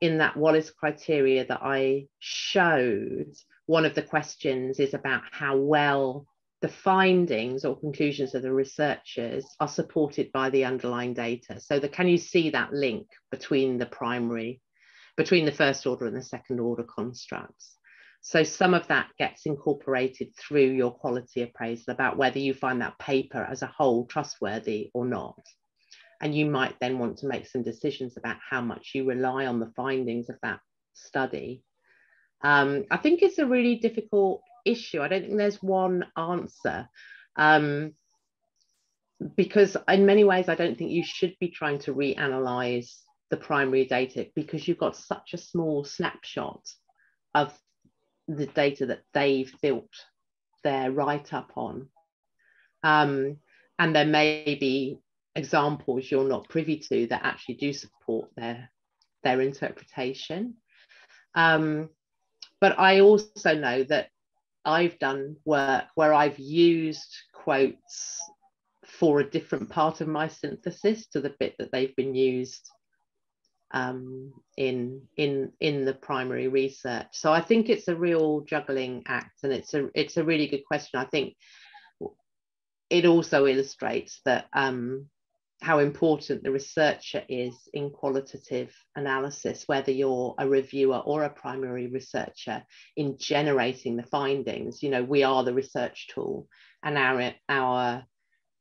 in that Wallace criteria that I showed, one of the questions is about how well the findings or conclusions of the researchers are supported by the underlying data. So the, can you see that link between the primary, between the first order and the second order constructs? So some of that gets incorporated through your quality appraisal about whether you find that paper as a whole trustworthy or not. And you might then want to make some decisions about how much you rely on the findings of that study. Um, I think it's a really difficult issue. I don't think there's one answer. Um, because in many ways, I don't think you should be trying to reanalyze the primary data because you've got such a small snapshot of the data that they've built their write up on. Um, and there may be examples you're not privy to that actually do support their, their interpretation. Um, but I also know that I've done work where I've used quotes for a different part of my synthesis to the bit that they've been used um, in in in the primary research. So I think it's a real juggling act, and it's a it's a really good question. I think it also illustrates that um, how important the researcher is in qualitative analysis, whether you're a reviewer or a primary researcher in generating the findings. You know, we are the research tool, and our our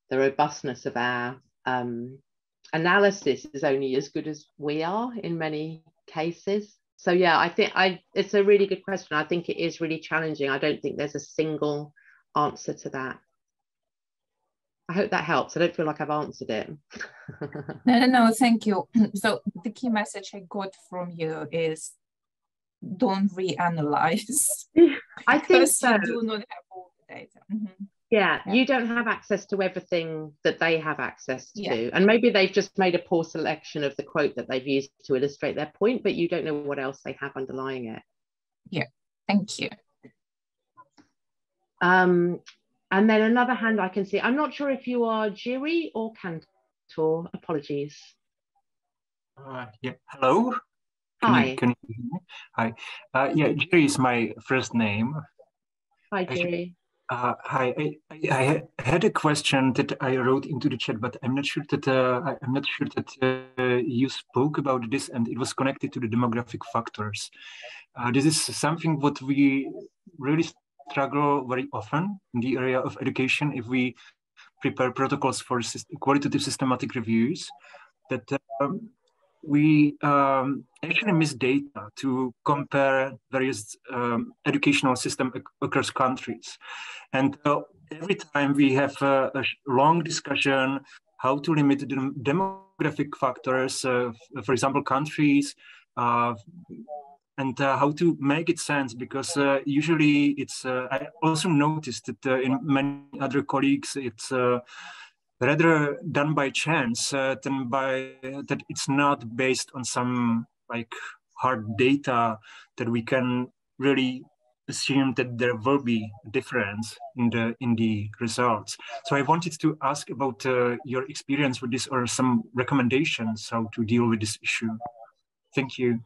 the robustness of our um, analysis is only as good as we are in many cases. So yeah, I think I it's a really good question. I think it is really challenging. I don't think there's a single answer to that. I hope that helps. I don't feel like I've answered it. *laughs* no, no, no, *laughs* thank you. *clears throat* So the key message I got from you is don't reanalyze. *laughs* I think so. you do not have all the data. Mm -hmm yeah, yeah, you don't have access to everything that they have access to yeah. and maybe they've just made a poor selection of the quote that they've used to illustrate their point but you don't know what else they have underlying it yeah thank you um and then another hand i can see. I'm not sure if you are Jiri or cantor. Apologies. Uh, yeah hello? Can hi. you, can you hear me? hi. Uh, yeah Jiri is my first name. Hi Jiri uh, hi, I, I, I, had a question that I wrote into the chat, but I'm not sure that uh, I'm not sure that uh, you spoke about this, and it was connected to the demographic factors. Uh, this is something what we really struggle very often in the area of education if we prepare protocols for qualitative systematic reviews. That um, we um, actually miss data to compare various um, educational system across countries. And uh, every time we have a, a, long discussion how to limit the demographic factors, uh, for example, countries, uh, and uh, how to make it sense because uh, usually it's, uh, I also noticed that in many other colleagues, it's rather done by chance uh, than by that it's not based on some like hard data that we can really assume that there will be a difference in the in the results. So i wanted to ask about uh, your experience with this or some recommendations how to deal with this issue. Thank you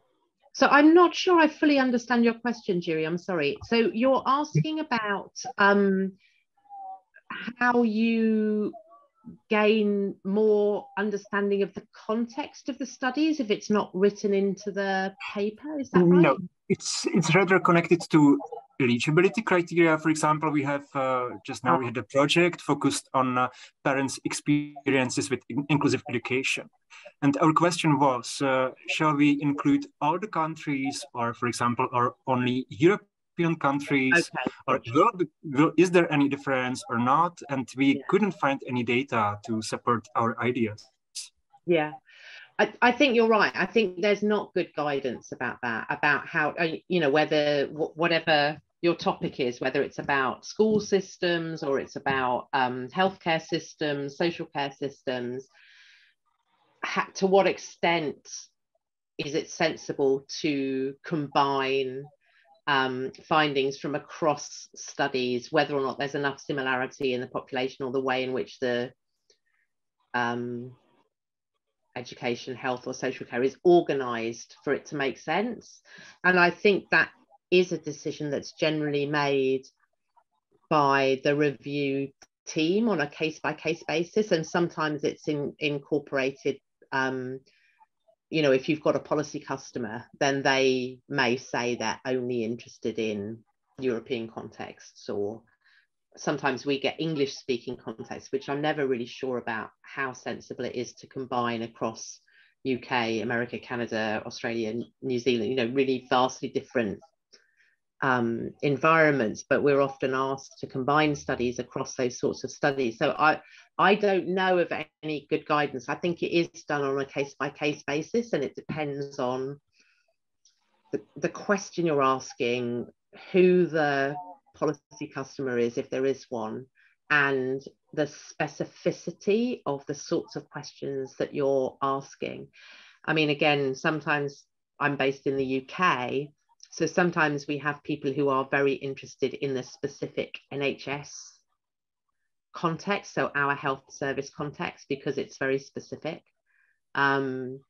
so i'm not sure i fully understand your question Jiri. i'm sorry. So you're asking about um, how you gain more understanding of the context of the studies if it's not written into the paper. Is that right? no it's it's rather connected to eligibility criteria for example we have uh, just now we had a project focused on uh, parents experiences with in inclusive education and our question was uh, shall we include all the countries or for example or only europe European countries, okay. or will, will, is there any difference or not? And we yeah. couldn't find any data to support our ideas. Yeah, I, I, think you're right. I think there's not good guidance about that, about how, uh, you know, whether whatever your topic is, whether it's about school systems or it's about um, healthcare systems, social care systems, ha- to what extent is it sensible to combine um, findings from across studies, whether or not there's enough similarity in the population or the way in which the um, education, health, or social care is organized for it to make sense. And I think that is a decision that's generally made by the review team on a case by case basis. And sometimes it's in, incorporated. Um, you know, if you've got a policy customer, then they may say they're only interested in European contexts or sometimes we get English speaking contexts, which I'm never really sure about how sensible it is to combine across UK, America, Canada, Australia, New Zealand, you know, really vastly different um, environments, but we're often asked to combine studies across those sorts of studies. So I, I don't know of any good guidance. I think it is done on a case by case basis and it depends on the, the question you're asking, who the policy customer is, if there is one, and the specificity of the sorts of questions that you're asking. I mean, again, sometimes I'm based in the UK, so sometimes we have people who are very interested in the specific NHS context, so our health service context, because it's very specific. Um,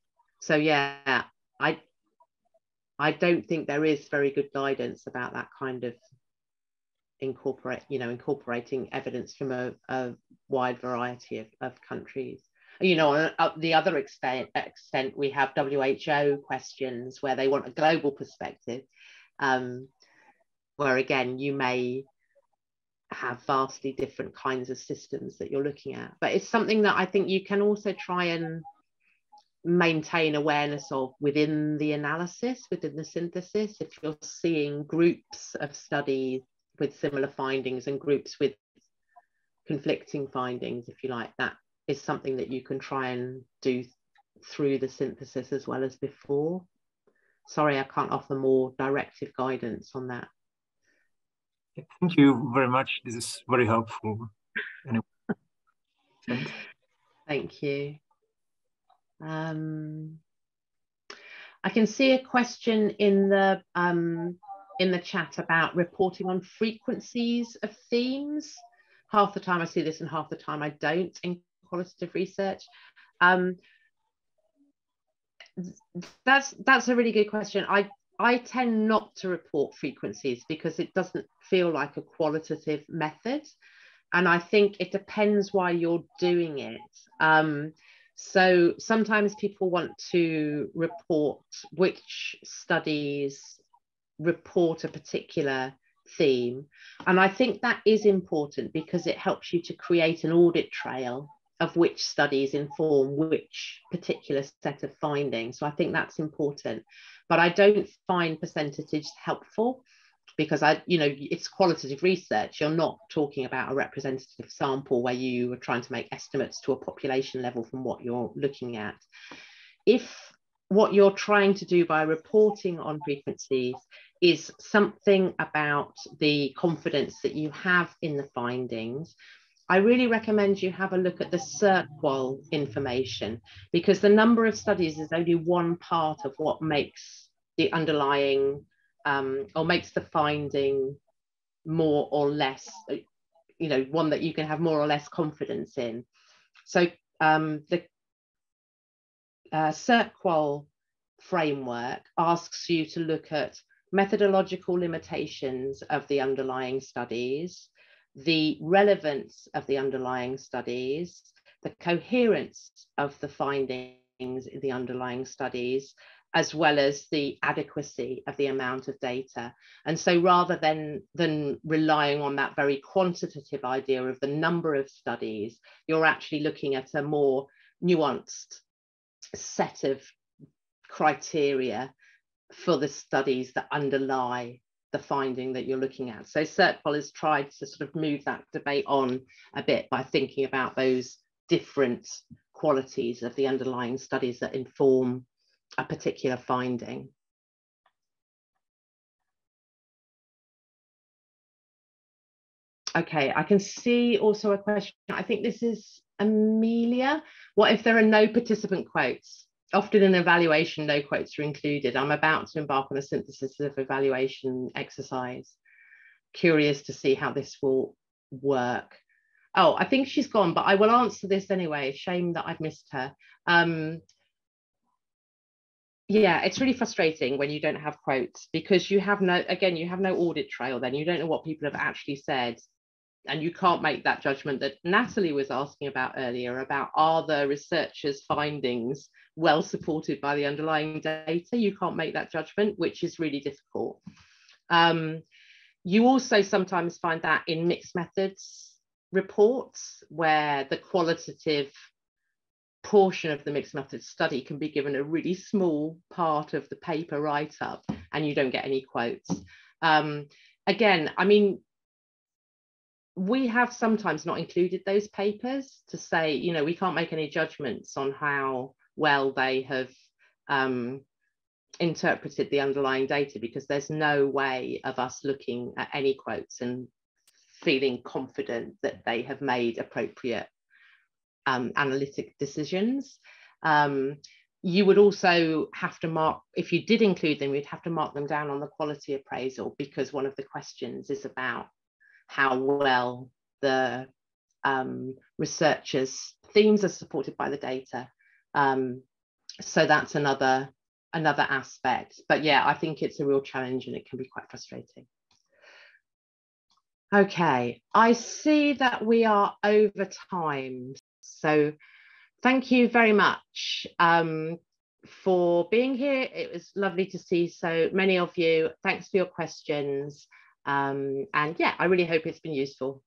so yeah, I I don't think there is very good guidance about that kind of incorporate, you know, incorporating evidence from a, a wide variety of, of countries. You know, uh, the other extent, extent, we have WHO questions where they want a global perspective, um, where again, you may have vastly different kinds of systems that you're looking at. But it's something that I think you can also try and maintain awareness of within the analysis, within the synthesis. If you're seeing groups of studies with similar findings and groups with conflicting findings, if you like, that is something that you can try and do through the synthesis as well as before. Sorry, I can't offer more directive guidance on that. Thank you very much. This is very helpful. Anyway. Thank you. Um, I can see a question in the um, in the chat about reporting on frequencies of themes. Half the time I see this and half the time I don't in qualitative research. Um, that's that's a really good question. I I tend not to report frequencies because it doesn't feel like a qualitative method, and I think it depends why you're doing it. Um, so sometimes people want to report which studies report a particular theme. And I think that is important because it helps you to create an audit trail of which studies inform which particular set of findings. So I think that's important. But I don't find percentages helpful because I, you know, it's qualitative research. You're not talking about a representative sample where you are trying to make estimates to a population level from what you're looking at. If what you're trying to do by reporting on frequencies is something about the confidence that you have in the findings. I really recommend you have a look at the CERQual information because the number of studies is only one part of what makes the underlying um, or makes the finding more or less, you know, one that you can have more or less confidence in. So um, the uh, framework asks you to look at methodological limitations of the underlying studies, the relevance of the underlying studies, the coherence of the findings in the underlying studies, as well as the adequacy of the amount of data. And so rather than, than relying on that very quantitative idea of the number of studies, you're actually looking at a more nuanced set of criteria for the studies that underlie the finding that you're looking at. So CERQual has tried to sort of move that debate on a bit by thinking about those different qualities of the underlying studies that inform a particular finding. Okay, I can see also a question. I think this is Amelia. What if there are no participant quotes? Often in evaluation, no quotes are included. I'm about to embark on a synthesis of evaluation exercise. Curious to see how this will work. Oh, I think she's gone, but I will answer this anyway. Shame that I've missed her. Um, yeah, it's really frustrating when you don't have quotes because you have no, again, you have no audit trail then. You don't know what people have actually said. And you can't make that judgment that Natalie was asking about earlier about are the researchers' findings well supported by the underlying data? You can't make that judgment, which is really difficult. Um, you also sometimes find that in mixed methods reports where the qualitative portion of the mixed methods study can be given a really small part of the paper write up and you don't get any quotes. Um, again, I mean, we have sometimes not included those papers to say, you know, we can't make any judgments on how well they have um, interpreted the underlying data because there's no way of us looking at any quotes and feeling confident that they have made appropriate um, analytic decisions. Um, you would also have to mark, if you did include them, you'd have to mark them down on the quality appraisal because one of the questions is about how well the um, researchers' themes are supported by the data. Um, so that's another another aspect. But yeah, I think it's a real challenge and it can be quite frustrating. Okay, I see that we are over time. So thank you very much um, for being here. It was lovely to see so many of you. Thanks for your questions. Um, and yeah, I really hope it's been useful.